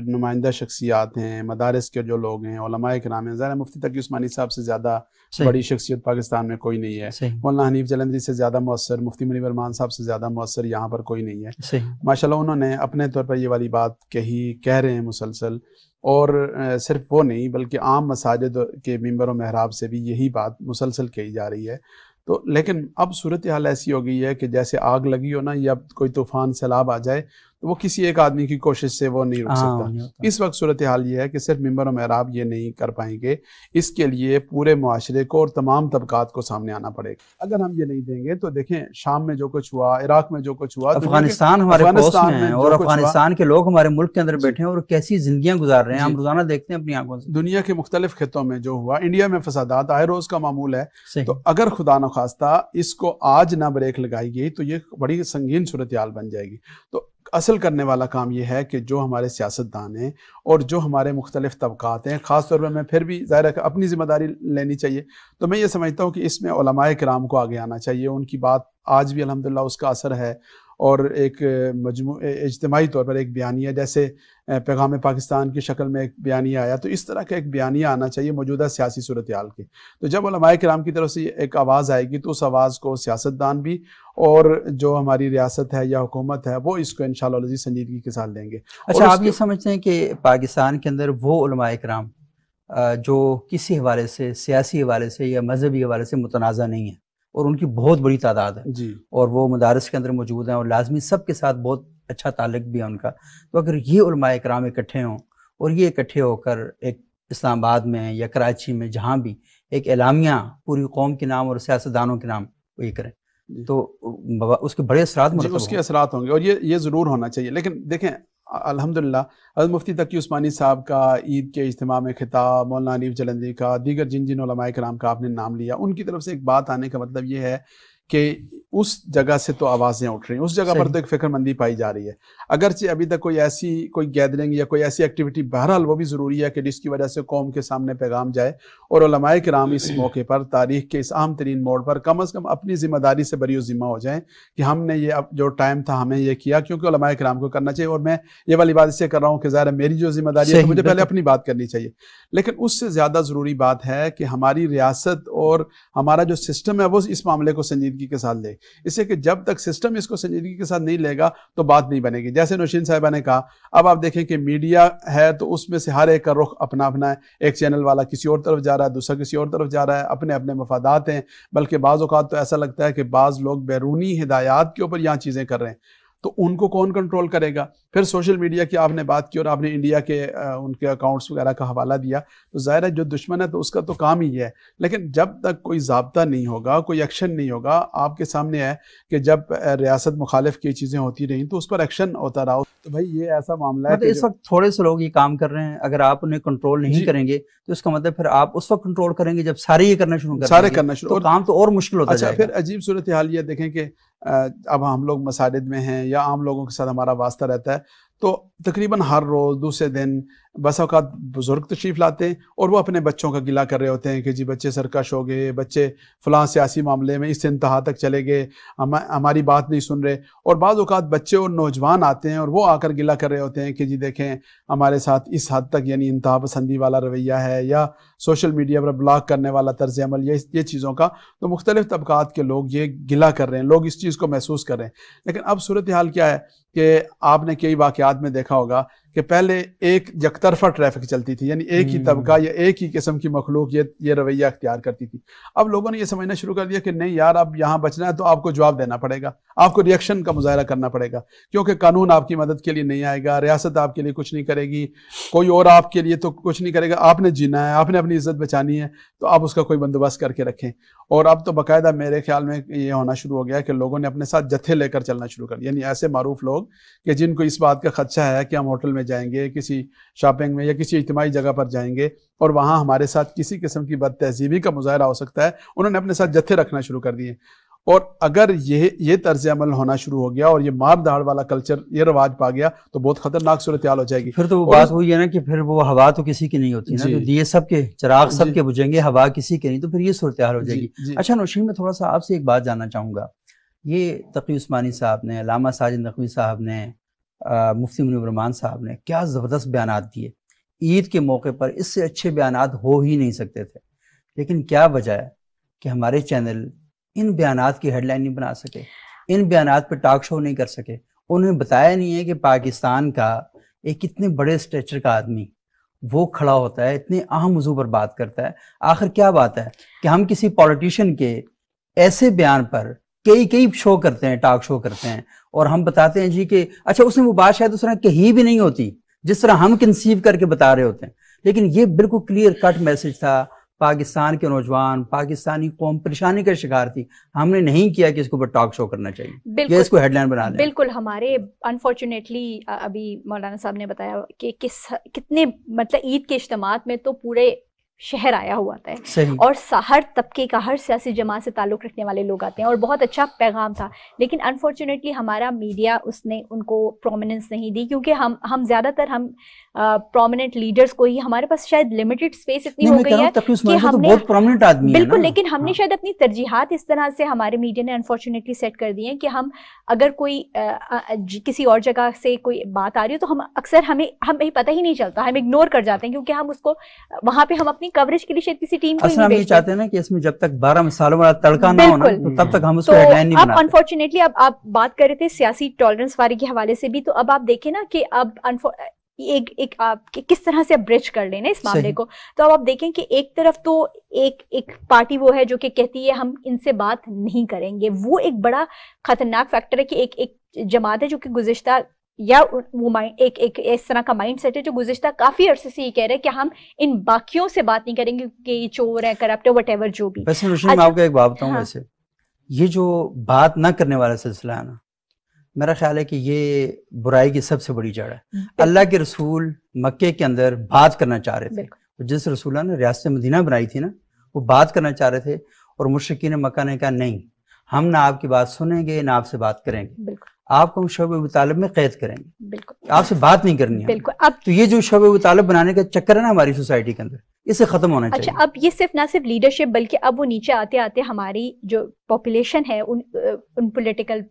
नुमाइंदा शख्सियात हैं मदारस के जो लोग हैं के नाम ज़रा मुफ्ती तकी उस्मानी साहब से ज़्यादा बड़ी शख्सियत पाकिस्तान में कोई नहीं है। मौलाना हनीफ जलंधरी से ज़्यादा मौसर मुफ्ती मनी वरमान साहब से ज़्यादा मौसर यहाँ पर कोई नहीं है। माशाल्लाह उन्होंने अपने तौर पर ये वाली बात कही कह रहे हैं मुसलसल। और सिर्फ़ वो नहीं, बल्कि आम मसाजिद के मंबर महराब से भी यही बात मुसलसल कही जा रही है। तो लेकिन अब सूरत हाल ऐसी हो गई है कि जैसे आग लगी हो ना या कोई तूफ़ान, सैलाब आ जाए तो वो किसी एक आदमी की कोशिश से वो नहीं रुक हाँ, सकता। इस वक्त सूरत हाल ये है कि सिर्फ़ मम्बर महराब ये नहीं कर पाएँगे। इसके लिए पूरे माशरे को और तमाम तबकात को सामने आना पड़ेगा। अगर हम ये नहीं देंगे तो देखें शाम में जो कुछ हुआ इराक में जो कुछ हुआ अफ़गानिस्तान हमारे अफ़गानिस्तान में और अफ़गानिस्तान के लोग हमारे मुल्क के अंदर बैठे हैं और कैसी ज़िंदगी गुजार रहे हैं। हम रोज़ाना देखते हैं अपनी आँखों से। दुनिया के मुख्तलिफ़ खितों में जो हुआ इंडिया में फसादात आए रोज का मामूल है। तो अगर खुदा न खास्ता इसको आज ना ब्रेक लगाई गई तो ये बड़ी संगीन सूरत हाल बन जाएगी। तो असल करने वाला काम यह है कि जो हमारे सियासतदान हैं और जो हमारे मुख्तलिफ़ तबक़ात हैं, खासतौर पर मैं फिर भी ज़ाहिर अपनी ज़िम्मेदारी लेनी चाहिए। तो मैं ये समझता हूँ कि इसमें कराम को आगे आना चाहिए। उनकी बात आज भी अलहमदिल्ला उसका असर है। और एक मजमू इज्तमाही तौर पर एक बयानिया जैसे पैगाम पाकिस्तान की शक्ल में एक बयानिया आया तो इस तरह का एक बयानिया आना चाहिए मौजूदा सियासी सूरत हाल के। तो जब कराम की तरफ़ से एक आवाज़ आएगी तो उस आवाज़ को सियासतदान भी और जो हमारी रियासत है या हुकूमत है वो इसको इन संजीदगी के साथ लेंगे। अच्छा आप ये समझते हैं कि पाकिस्तान के अंदर वो कराम जो किसी हवाले से सियासी हवाले से या मजहबी हवाले से मुतनाज़ा नहीं है। और उनकी बहुत बड़ी तादाद है। जी। और वो मदारस के अंदर मौजूद हैं और लाजमी सब के साथ बहुत अच्छा ताल्लुक भी है उनका। तो अगर ये कराम इकट्ठे हों और ये इकट्ठे होकर एक इस्लामाबाद में या कराची में जहाँ भी एक एलामिया पूरी कौम के नाम और सियासतदानों के नाम वो ये करें तो उसके बड़े असरात उसके असरात होंगे और ये ये ज़रूर होना चाहिए। लेकिन देखें अल्हम्दुलिल्लाह हज़रत मुफ्ती तकी उस्मानी साहब का ईद के इज्तम में खिताब, मौलाना अनीफ जलंदी का, दीगर जिन जिन कराम का आपने नाम लिया, उनकी तरफ़ से एक बात आने का मतलब ये है कि उस जगह से तो आवाज़ें उठ रही हैं। उस जगह पर तो एक फिक्रमंदी पाई जा रही है। अगरचे अभी तक कोई ऐसी कोई गैदरिंग या कोई ऐसी एक्टिविटी बहरहाल वो भी ज़रूरी है कि जिसकी वजह से कौम के सामने पैगाम जाए और के राम इस (clears throat) मौके पर तारीख के इस आम तरीन मोड़ पर कम अज़ कम अपनी ज़िम्मेदारी से बरी ज़िम्मा हो जाएँ कि हमने ये अब जो टाइम था हमें ये किया क्योंकि कराम को करना चाहिए। और मैं ये वाली बात इससे कर रहा हूँ कि ज़ाहिर मेरी जो ज़िम्मेदारी है तो मुझे पहले अपनी बात करनी चाहिए। लेकिन उससे ज़्यादा ज़रूरी बात है कि हमारी रियासत और हमारा जो सिस्टम है वो इस मामले को संजीदगी के साथ ले। इससे कि जब तक सिस्टम इसको संजीदगी के साथ नहीं लेगा तो बात नहीं बनेगी। जैसे नौशीन साहिबा ने कहा, अब आप देखें कि मीडिया है तो उसमें से हर एक का रुख अपना अपना है। एक चैनल वाला किसी और तरफ़ जा रहा है, दूसरा किसी और तरफ़ जा रहा है अपने अपने मफादात हैं। बल्कि बाज़ अवत तो ऐसा लगता है कि बाज़ लोग बैरूनी हिदायत के ऊपर यहाँ चीज़ें कर रहे हैं। तो उनको कौन कंट्रोल करेगा? फिर सोशल मीडिया की आपने बात की और आपने इंडिया के उनके अकाउंट्स वगैरह का हवाला दिया। तो ज़ाहिर है जो दुश्मन है तो उसका तो काम ही है। लेकिन जब तक कोई जबता नहीं होगा कोई एक्शन नहीं होगा आपके सामने है कि जब रियासत मुखालिफ की चीज़ें होती रही तो उस पर एक्शन होता रहा। तो भाई ये ऐसा मामला है मतलब इस वक्त थोड़े से लोग ये काम कर रहे हैं अगर आप उन्हें कंट्रोल नहीं करेंगे तो इसका मतलब फिर आप उस वक्त कंट्रोल करेंगे जब सारे ये करना शुरू कर सारे करना शुरू तो काम तो और मुश्किल होता है फिर अजीब सूरत हाल ये देखें कि अब हम लोग मसाजिद में हैं या आम लोगों के साथ हमारा वास्ता रहता है तो तकरीबन हर रोज़, दूसरे दिन बस अवत बुज़ुर्ग तशरीफ़ लाते हैं और वो अपने बच्चों का गिला कर रहे होते हैं कि जी बच्चे सरकश हो गए, बच्चे फ़लाँ सियासी मामले में इस इंतहा तक चले गए, हम, हमारी बात नहीं सुन रहे। और बाद अवत बच्चे और नौजवान आते हैं और वो आकर गिला कर रहे होते हैं कि जी देखें, हमारे साथ इस हद तक यानी इंतहा पसंदी वाला रवैया है या सोशल मीडिया पर ब्लॉक करने वाला तर्ज अमल ये ये चीज़ों का तो मुख्तलिफ़ तबक़ात के लोग ये गिला कर रहे हैं, लोग इस चीज़ को महसूस कर रहे हैं। लेकिन अब सूरत हाल क्या है कि आपने कई वाक़ात में देखा होगा कि पहले एक यकतरफा ट्रैफ़िक चलती थी यानी एक ही तबका हम्म। या एक ही किस्म की मखलूक ये ये रवैया अख्तियार करती थी अब लोगों ने ये समझना शुरू कर दिया कि नहीं यार अब यहाँ बचना है तो आपको जवाब देना पड़ेगा आपको रिएक्शन का मुजाहरा करना पड़ेगा क्योंकि कानून आपकी मदद के लिए नहीं आएगा रियासत आपके लिए कुछ नहीं करेगी कोई और आपके लिए तो कुछ नहीं करेगा आपने जीना है आपने अपनी इज़्ज़त बचानी है तो आप उसका कोई बंदोबस्त करके रखें और अब तो बाकायदा मेरे ख्याल में ये होना शुरू हो गया कि लोगों ने अपने साथ जत्थे लेकर चलना शुरू कर यानी ऐसे मरूफ लोग कि जिनको इस बात का खदशा है कि हम होटल में जाएँगे किसी शॉपिंग में या किसी इज्तमाही जगह पर जाएँगे और वहाँ हमारे साथ किसी किस्म की बद तहजीबी का मुजाहरा हो सकता है। उन्होंने अपने साथ जत्थे रखना शुरू कर दिए। और अगर ये ये तर्ज अमल होना शुरू हो गया और ये मार दाड़ वाला कल्चर ये रवाज पा गया तो बहुत खतरनाक सूरत हाल हो जाएगी। फिर तो वो बात हुई है ना कि फिर वो हवा तो किसी की नहीं होती ना तो दिए सबके चिराग सबके बुझेंगे हवा किसी के नहीं तो फिर ये सूरत हाल हो जाएगी। अच्छा नौशीन में थोड़ा सा आपसे एक बात जानना चाहूँगा। ये तकी उस्मानी साहब ने लामा साजिद नकवी साहब ने मुफ्ती मुनरमान साहब ने क्या ज़बरदस्त बयान दिए। ईद के मौके पर इससे अच्छे बयान हो ही नहीं सकते थे। लेकिन क्या वजह है कि हमारे चैनल इन बयान की हेडलाइन नहीं बना सके, इन बयान पर टॉक शो नहीं कर सके? उन्हें बताया नहीं है कि पाकिस्तान का एक इतने बड़े स्ट्रेचर का आदमी, वो खड़ा होता है, इतने अहम मौजू पर बात करता है। आखिर क्या बात है कि हम किसी पॉलिटिशियन के ऐसे बयान पर कई कई शो करते हैं टॉक शो करते हैं और हम बताते हैं जी कि अच्छा उसने वो बात शायद उस तरह कहीं भी नहीं होती जिस तरह हम कंसीव करके बता रहे होते हैं। लेकिन ये बिल्कुल क्लियर कट मैसेज था पाकिस्तान के नौजवान पाकिस्तानी कौम परेशानी का शिकार थी। हमने नहीं किया कि इसके ऊपर टॉक शो करना चाहिए। ये इसको हेडलाइन बना लें बिल्कुल हमारे अनफॉर्चुनेटली अभी मौलाना साहब ने बताया कि किस कितने मतलब ईद के इज्तम में तो पूरे शहर आया हुआ था और हर तबके का हर सियासी जमात से ताल्लुक़ रखने वाले लोग आते हैं और बहुत अच्छा पैगाम था। लेकिन अनफॉर्चुनेटली हमारा मीडिया उसने उनको प्रोमिनेंस नहीं दी क्योंकि हम हम ज़्यादातर हम प्रोमिनेंट लीडर्स को ही हमारे पास शायद लिमिटेड स्पेस इतनी हो गई है कि तो हमने तो बहुत आदमी बिल्कुल लेकिन हमने हाँ। शायद अपनी तरजीहत इस तरह से हमारे मीडिया ने अनफॉर्चुनेटली सेट कर दी है कि हम अगर कोई किसी और जगह से कोई बात आ रही हो तो हम अक्सर हमें हमें पता ही नहीं चलता हम इग्नोर कर जाते हैं क्योंकि हम उसको वहाँ पे हम अपनी कवरेज के लिए शायद किसी टीम को हम ये चाहते हैं ना कि इसमें जब तक बारह सालों वाला तड़का ना हो तो तब तक हम उसको हेडलाइन नहीं अब अनफॉर्चुनेटली अब आप बात कर रहे थे सियासी टॉलरेंस वारी के हवाले से भी तो अब आप देखें ना कि अब एक एक आप किस तरह से ब्रिज कर लेना इस मामले को। तो अब आप देखें कि एक तरफ़ तो एक एक पार्टी वो है जो कि कहती है हम इनसे बात नहीं करेंगे। वो एक बड़ा खतरनाक फैक्टर है कि एक एक जमात है जो कि गुजश्ता या वो माइंड एक एक इस तरह का माइंड सेट है जो गुजश्ता काफ़ी अरसे से ये कह रहे हैं कि हम इन बाकियों से बात नहीं करेंगे कि ये चोर है करप्ट है वट जो भी। वैसे अच्छा, मैं आपको एक बात बताऊँ हाँ। वैसे। ये जो बात ना करने वाला सिलसिला है ना मेरा ख्याल है कि ये बुराई की सबसे बड़ी जड़ है। अल्लाह के रसूल मक्के के अंदर बात करना चाह रहे थे। जिस रसूल ने रियासत मदीना बनाई थी ना वो बात करना चाह रहे थे और मुश्किन मक्का ने कहा नहीं हम ना आपकी बात सुनेंगे ना आपसे बात करेंगे। आपको हम शब मुतालब में कैद करेंगे। बिल्कुल। आपसे बात नहीं करनी है। बिल्कुल। अब तो ये जो शब मुतालब बनाने का चक्कर है ना हमारी सोसाइटी के अंदर इसे खत्म होना अच्छा, चाहिए। अच्छा अब ये सिर्फ़ ना सिर्फ़ लीडरशिप बल्कि अब वो नीचे आते आते हमारी जो पॉपुलेशन है उन उन पॉलिटिकल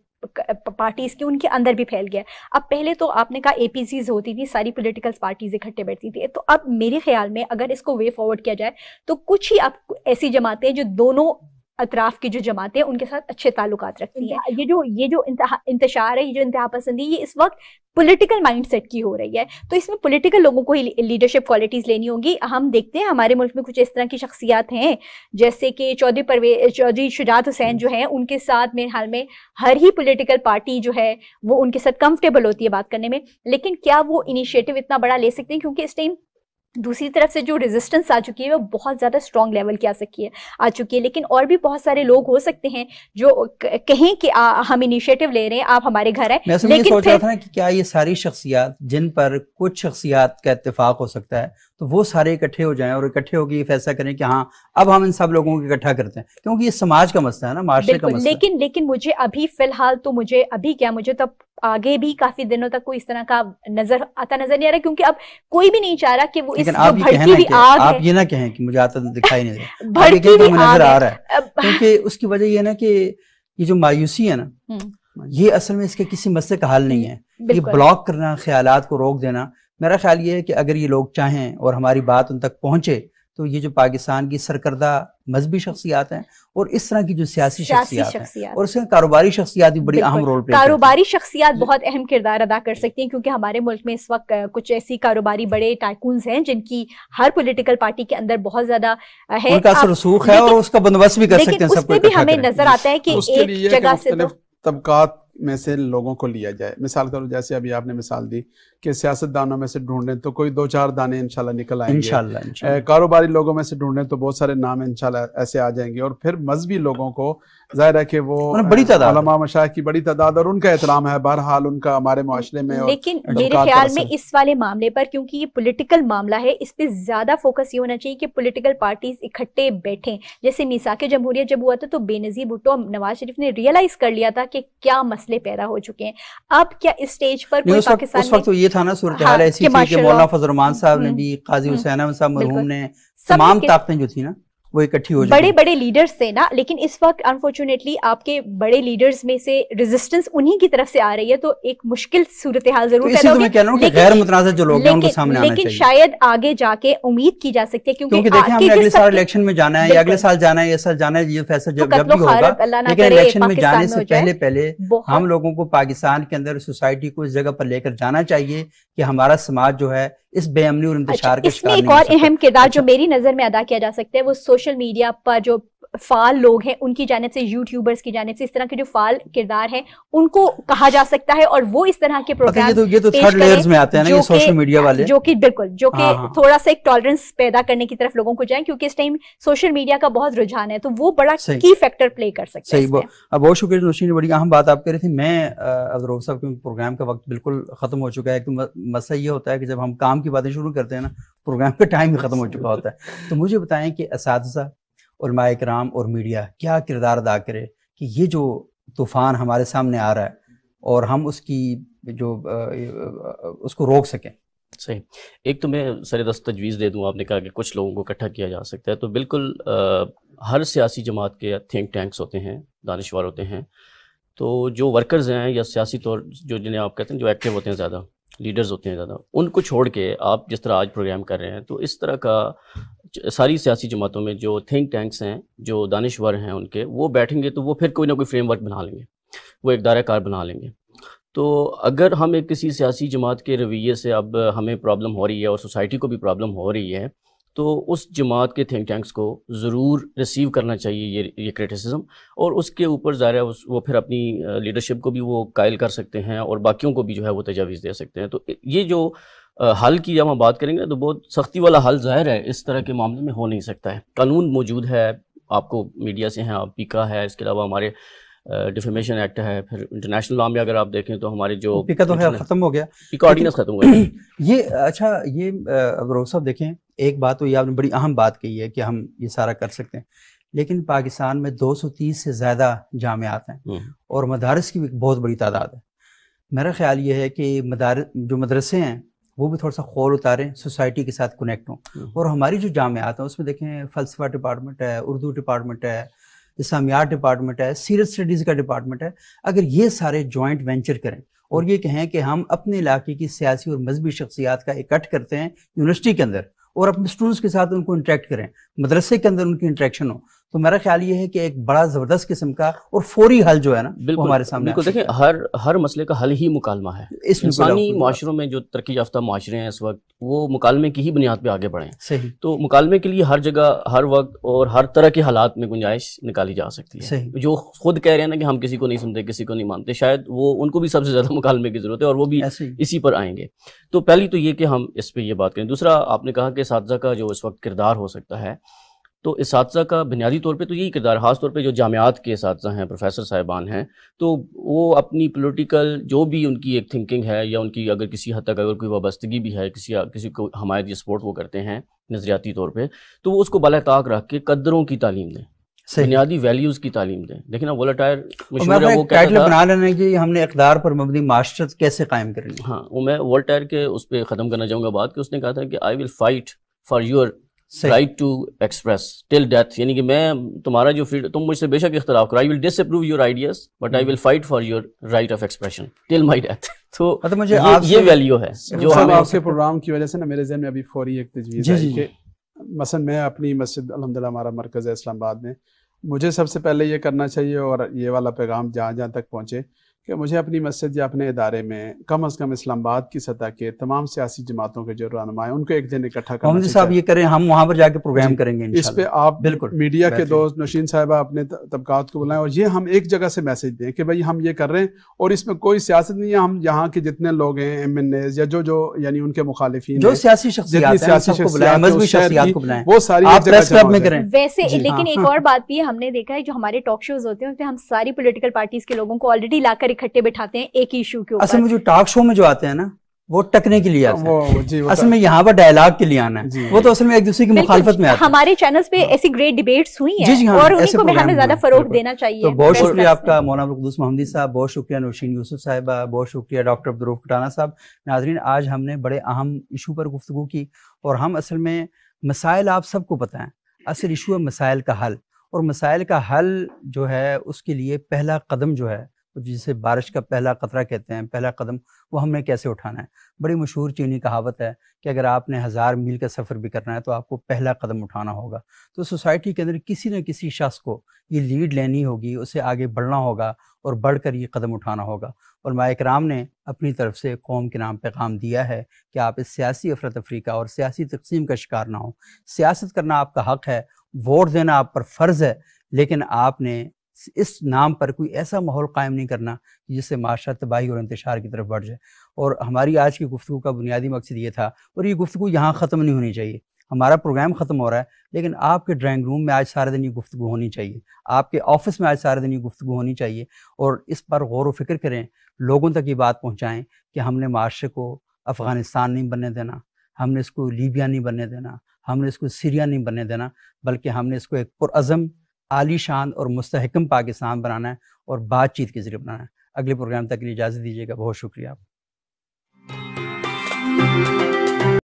पार्टीज़ की उनके अंदर भी फैल गया। अब पहले तो आपने कहा एपीसीज होती थी सारी पॉलिटिकल पार्टीज़ इकट्ठे बैठती थी। तो अब मेरे ख्याल में अगर इसको वे फॉरवर्ड किया जाए तो कुछ ही अब ऐसी जमातें जो दोनों अतराफ की जो जमातें उनके साथ अच्छे ताल्लुक रखती हैं। ये जो ये जो इंतशार है ये जो इंतहा पसंदी ये इस वक्त पॉलिटिकल माइंडसेट की हो रही है। तो इसमें पॉलिटिकल लोगों को ही लीडरशिप क्वालिटीज लेनी होगी। हम देखते हैं हमारे मुल्क में कुछ इस तरह की शख्सियात हैं जैसे कि चौधरी परवे चौधरी शुजात हुसैन जो हैं उनके साथ मेरे हाल में हर ही पॉलिटिकल पार्टी जो है वो उनके साथ कंफर्टेबल होती है बात करने में। लेकिन क्या वो इनिशिएटिव इतना बड़ा ले सकते हैं? क्योंकि इस टाइम दूसरी तरफ़ से जो रेजिस्टेंस आ चुकी है वो बहुत ज़्यादा स्ट्रॉन्ग लेवल की आ सकी है आ चुकी है। लेकिन और भी बहुत सारे लोग हो सकते हैं जो कहें कि आ, हम इनिशिएटिव ले रहे हैं आप हमारे घर आए। मैं लेकिन सोच रहा था कि क्या ये सारी शख्सियात जिन पर कुछ शख्सियात का इतफाक हो सकता है तो वो सारे इकट्ठे हो जाएँ और इकट्ठे होकर फैसला करें कि हाँ अब हम इन सब लोगों को इकट्ठा करते हैं। क्योंकि ये समाज का मसला है ना मार्शल का मसला लेकिन लेकिन मुझे अभी फ़िलहाल तो मुझे अभी क्या मुझे तो आगे भी काफ़ी दिनों तक कोई इस तरह का नज़र आता नज़र नहीं आ रहा क्योंकि अब कोई भी नहीं चाह रहा कि वो इस भड़की हुई आग आप ये ना कहें कि मुझे आता दिखाई नहीं दे भड़की हुई नज़र आ रहा है। (laughs) क्योंकि उसकी वजह ये ना कि ये जो मायूसी है ना हम्म। ये असल में इसके किसी मसले का हल नहीं है। ये ब्लॉक करना ख्याल को रोक देना मेरा ख्याल ये है कि अगर ये लोग चाहें और हमारी बात उन तक पहुँचे तो ये जो पाकिस्तान की सरकर्दा मजहबी शख्सियात हैं और इस तरह की जो सियासी शख्सियात और उसमें कारोबारी शख्सियात भी बड़ी अहम रोल प्ले कारोबारी शख्सियात बहुत अहम किरदार अदा कर सकती हैं क्योंकि हमारे मुल्क में इस वक्त कुछ ऐसी कारोबारी बड़े टाइकून्स हैं जिनकी हर पॉलिटिकल पार्टी के अंदर बहुत ज़्यादा है। उनका रसूख है और उसका बंदोबस्त भी कर सकते हैं भी हमें नज़र आता है कि एक जगह से तबकात में से लोगों को लिया जाए। मिसाल के तौर जैसे अभी आपने मिसाल दी कि सियासतदानों में से ढूंढें तो कोई दो चार दाने इंशाल्लाह निकल आएँगे। इंशाल्लाह कारोबारी लोगों में से ढूंढें तो बहुत सारे नाम इंशाल्लाह ऐसे आ जाएँगे। और फिर मजहबी लोगों को ज़ाहिर है कि वो बड़ी तादाद। मशाह की बड़ी तादाद और उनका एहतराम है बहरहाल उनका हमारे माशरे में लेकिन मेरे ख्याल में इस वाले मामले पर क्योंकि ये पोलिटिकल मामला है इस पर ज़्यादा फोकस ये होना चाहिए कि पोलिटिकल पार्टीज़ इकट्ठे बैठे। जैसे मिसाक जमहूरियत जब हुआ था तो बेनजीर भुट्टो नवाज़ शरीफ ने रियलाइज़ कर लिया था कि क्या मसले पैदा हो चुके हैं। अब क्या इस स्टेज पर कोई पाकिस्तान उस वक्त तो ये था ना सूरत हाल हाँ, ऐसी थी कि मौलाना फजल साहब ने हम्म, भी काजी हम्म, हुसैन साहब मरहूम ने तमाम ताकतें जो थी ना वो इकट्ठी हो बड़े बड़े लीडर्स थे ना लेकिन इस वक्त अनफॉर्चुनेटली आपके बड़े लीडर्स में से रेजिस्टेंस उन्हीं की तरफ़ से आ रही है तो एक मुश्किल सूरत हाल ज़रूर तो पैदा होगी। लेकिन, गैर मुतनाज़ जो लोग हैं उनको सामने लेकिन आना शायद आगे जाके उम्मीद की जा सकती है क्योंकि, क्योंकि देखिए हमने अगले साल इलेक्शन में जाना है या अगले साल जाना है ये साल जाना है ये फैसला जब तो जब भी होगा। लेकिन इलेक्शन में जाने से पहले पहले हम लोगों को पाकिस्तान के अंदर सोसाइटी को इस जगह पर लेकर जाना चाहिए कि हमारा समाज जो है इस बेअमनी और इंतज़ार अच्छा, इसमें एक और अहम किरदार जो अच्छा। मेरी नज़र में अदा किया जा सकता है वो सोशल मीडिया पर जो फाल लोग हैं उनकी जानब से यूट्यूबर्स की जानब से इस तरह के जो फाल किरदार हैं उनको कहा जा सकता है और वो इस तरह के प्रोग्राम तो ये तो थर्ड लेयर्स में आते हैं ना ये सोशल मीडिया वाले। जो कि बिल्कुल जो कि हाँ, हाँ। थोड़ा सा एक टॉलरेंस पैदा करने की तरफ़ लोगों को जाए क्योंकि इस टाइम सोशल मीडिया का बहुत रुझान है तो वो बड़ा की फैक्टर प्ले कर सकते हैं बहुत शुक्रिया रोशनी बड़ी अहम बात आप कह रही थी। मैं अजरूफ साहब क्योंकि प्रोग्राम का वक्त बिल्कुल खत्म हो चुका है तो मसला ये होता है कि जब हम काम की बातें शुरू करते हैं ना प्रोग्राम का टाइम भी खत्म हो चुका होता है। (laughs) तो मुझे बताएँ कि इस कराम और मीडिया क्या किरदार अदा करे कि ये जो तूफ़ान हमारे सामने आ रहा है और हम उसकी जो उसको रोक सकें। सही। एक तो मैं सर तजवीज़ दे दूँ आपने कहा कि कुछ लोगों को इकट्ठा किया जा सकता है। तो बिल्कुल आ, हर सियासी जमात के थिंक टैंक्स होते हैं दानश्वर होते हैं। तो जो वर्कर्स हैं या सियासी तौर जो जिन्हें आप कहते हैं जो एक्टिव होते हैं ज़्यादा लीडर्स होते हैं ज़्यादा, उनको छोड़ के आप जिस तरह आज प्रोग्राम कर रहे हैं तो इस तरह का सारी सियासी जमातों में जो थिंक टैंक्स हैं, जो दानश्वर हैं उनके, वो बैठेंगे तो वो फिर कोई ना कोई फ्रेमवर्क बना लेंगे, वो एक दायरा कार बना लेंगे। तो अगर हम एक किसी सियासी जमात के रवैये से अब हमें प्रॉब्लम हो रही है और सोसाइटी को भी प्रॉब्लम हो रही है तो उस जमात के थिंक टैंक्स को ज़रूर रिसीव करना चाहिए ये ये क्रिटिसिज्म और उसके ऊपर ज़ाहिर है वो फिर अपनी लीडरशिप को भी वो कायल कर सकते हैं और बाकियों को भी जो है वो तजावीज़ दे सकते हैं। तो ये जो हल की जब हम बात करेंगे तो बहुत सख्ती वाला हल ज़ाहिर है इस तरह के मामले में हो नहीं सकता है। कानून मौजूद है आपको मीडिया से हैं आप पीका है इसके अलावा हमारे डिफेमेशन एक्ट है फिर इंटरनेशनल लॉ में अगर आप देखें तो हमारे जो पीका तो है ख़त्म हो गया। पीका ऑर्डिनेंस ख़त्म हो गया। (clears throat) ये अच्छा ये रोज साहब देखें एक बात तो ये आपने बड़ी अहम बात कही है कि हम ये सारा कर सकते हैं लेकिन पाकिस्तान में 230 से ज़्यादा जामियात हैं हम्म। और मदारस की भी बहुत बड़ी तादाद है मेरा ख्याल ये है कि मदार जो मदरसे हैं वो भी थोड़ा सा खोल उतारें सोसाइटी के साथ कनेक्ट हों हम्म। और हमारी जो जामियात हैं उसमें देखें फ़लसफ़ा डिपार्टमेंट है उर्दू डिपार्टमेंट है इस्लामियात डिपार्टमेंट है सीरत स्टडीज़ का डिपार्टमेंट है अगर ये सारे जॉइंट वेंचर करें और ये कहें कि हम अपने इलाके की सियासी और मजहबी शख्सियात का इकट्ठ करते हैं यूनिवर्सिटी के अंदर और अपने स्टूडेंट्स के साथ उनको इंटरेक्ट करें। मदरसे के अंदर उनकी इंट्रैक्शन हो। तो मेरा ख्याल ये है कि एक बड़ा ज़बरदस्त किस्म का और फौरी हल जो है ना बिल्कुल हमारे सामने बिल्कुल। देखिए हर हर मसले का हल ही मुकालमा है। इस इंसानी माशरों में जो तरक्की याफ्ता माशरे हैं इस वक्त वो मुकालमे की ही बुनियाद पर आगे बढ़े सही। तो मुकालमे के लिए हर जगह हर वक्त और हर तरह के हालात में गुंजाइश निकाली जा सकती है। सही। जो खुद कह रहे हैं ना कि हम किसी को नहीं सुनते किसी को नहीं मानते शायद वो उनको भी सबसे ज़्यादा (laughs) मुकालमे की ज़रूरत है और वो भी इसी पर आएँगे। तो पहली तो ये कि हम इस पर यह बात करें। दूसरा आपने कहा कि साजा का जो इस वक्त किरदार हो सकता है तो इस का बुनियादी तौर पे तो यही किरदार ख़ास तौर पे जो जामियात के इस हैं प्रोफेसर साहिबान हैं तो वो अपनी पॉलिटिकल जो भी उनकी एक थिंकिंग है या उनकी अगर किसी हद तक अगर कोई वाबस्तगी भी है किसी किसी को हमायत या सपोर्ट वो करते हैं नज़रियाती तौर पर तो वो उसको बला ताक रख के कदरों की तालीम दें बुनियादी वैल्यूज़ की तालीम दें। लेकिन अब वोलाटायर वो बना लेना कि हमने इकदार पर मबनी मास्टर कैसे कायम करनी हाँ। वो मैं वोल्टायर के उस पर ख़त्म करना चाहूँगा बात कि उसने कहा था कि I will fight for your right to express till death यानी कि मैं तुम्हारा जो फ्रीडम तुम मुझसे बेशक इख्तलाफ करो। I will disapprove your ideas but I will fight for your right of expression till my death तो मतलब मुझे ये, ये वैल्यू है जो हम आपके प्रोग्राम की वजह से ना मेरे जहन में अभी फौरी एक तजवीज़ है कि मसलन मैं अपनी मस्जिद अल्हम्दुलिल्लाह हमारा मरकज़ है इस्लामाबाद में। मुझे सबसे पहले ये करना चाहिए और ये वाला पैगाम जहाँ जहाँ तक पहुँचे। कि मुझे अपनी मस्जिद या अपने इदारे में कम अज़ कम इस्लामाबाद की सतह के तमाम सियासी जमातों के जो रहनुमा है उनको एक दिन इकट्ठा करना साहब ये करें हम वहाँ पर जाके प्रोग्राम करेंगे इस पे आप बिल्कुल मीडिया के दोस्त नशीन साहबा अपने तबकात को बुलाएँ और ये हम एक जगह से मैसेज दें कि भाई हम ये कर रहे हैं और इसमें कोई सियासत नहीं है हम यहाँ के जितने लोग हैं एम एन एज या जो जो यानी उनके मुखालिफी जो सियासी वो सारी वैसे लेकिन एक और बात भी हमने देखा है जो हमारे टॉक शोज़ होते हैं हम सारी पोलिटिकल पार्टीज़ के लोगों को ऑलरेडी लाकर इकट्ठे बिठाते हैं एक इशू के ऊपर असल में जो टॉक शो में जो आते हैं ना वो टकने के लिए आते हैं। असल में यहाँ पर डायलॉग के लिए आना है। वो तो असल में एक दूसरे की मुखालफत में आते हमारे चैनल्स पे ऐसी ग्रेट डिबेट्स हुई हैं हाँ, और उन्हीं को हमें ज़्यादा फरोग देना चाहिए तो बहुत शुक्रिया आपका मौलाना कुदूस मोहम्मदी साहब बहुत शुक्रिया नौशीन यूसुफ साहिबा बहुत शुक्रिया डॉक्टर अब्दुरूफ कटाना साहब। नाजरीन आज हमने बड़े अहम इशू पर गुफ्तु की और हम असल में मसाइल आप सबको पता है। असल इशू है मसाइल का हल और मसाइल का हल जो है उसके लिए पहला कदम जो है जिसे बारिश का पहला कतरा कहते हैं, पहला कदम, वो हमने कैसे उठाना है? बड़ी मशहूर चीनी कहावत है कि अगर आपने हज़ार मील का सफ़र भी करना है तो आपको पहला कदम उठाना होगा। तो सोसाइटी के अंदर किसी न किसी शख्स को ये लीड लेनी होगी, उसे आगे बढ़ना होगा और बढ़कर ये कदम उठाना होगा। और माइकराम ने अपनी तरफ़ से कौम के नाम पैगाम दिया है कि आप इस सियासी अफरा तफरी का और सियासी तकसीम का शिकार ना हो। सियासत करना आपका हक है, वोट देना आप पर फ़र्ज़ है, लेकिन आपने इस नाम पर कोई ऐसा माहौल कायम नहीं करना जिससे माशा तबाही और इंतशार की तरफ़ बढ़ जाए। और हमारी आज की गुफ्तु का बुनियादी मकसद ये था, और ये गुफ्तु यहाँ ख़त्म नहीं होनी चाहिए। हमारा प्रोग्राम ख़त्म हो रहा है, लेकिन आपके ड्राइंग रूम में आज सारे दिन ये गुफ्तु होनी चाहिए। आपके ऑफ़िस में आज सारे दिन ये गुफ्तु होनी चाहिए, और इस पर गौर वफिक्र करें, लोगों तक ये बात पहुँचाएँ कि हमने माशरे को अफ़गानिस्तान नहीं बनने देना, हमने इसको लीबिया नहीं बनने देना, हमने इसको सीरिया नहीं बनने देना, बल्कि हमने इसको एक पुरज़म आलीशान और मुस्तकम पाकिस्तान बनाना है और बातचीत के ज़रिए बनाना है। अगले प्रोग्राम तक लिए इजाज़त दीजिएगा। बहुत शुक्रिया आप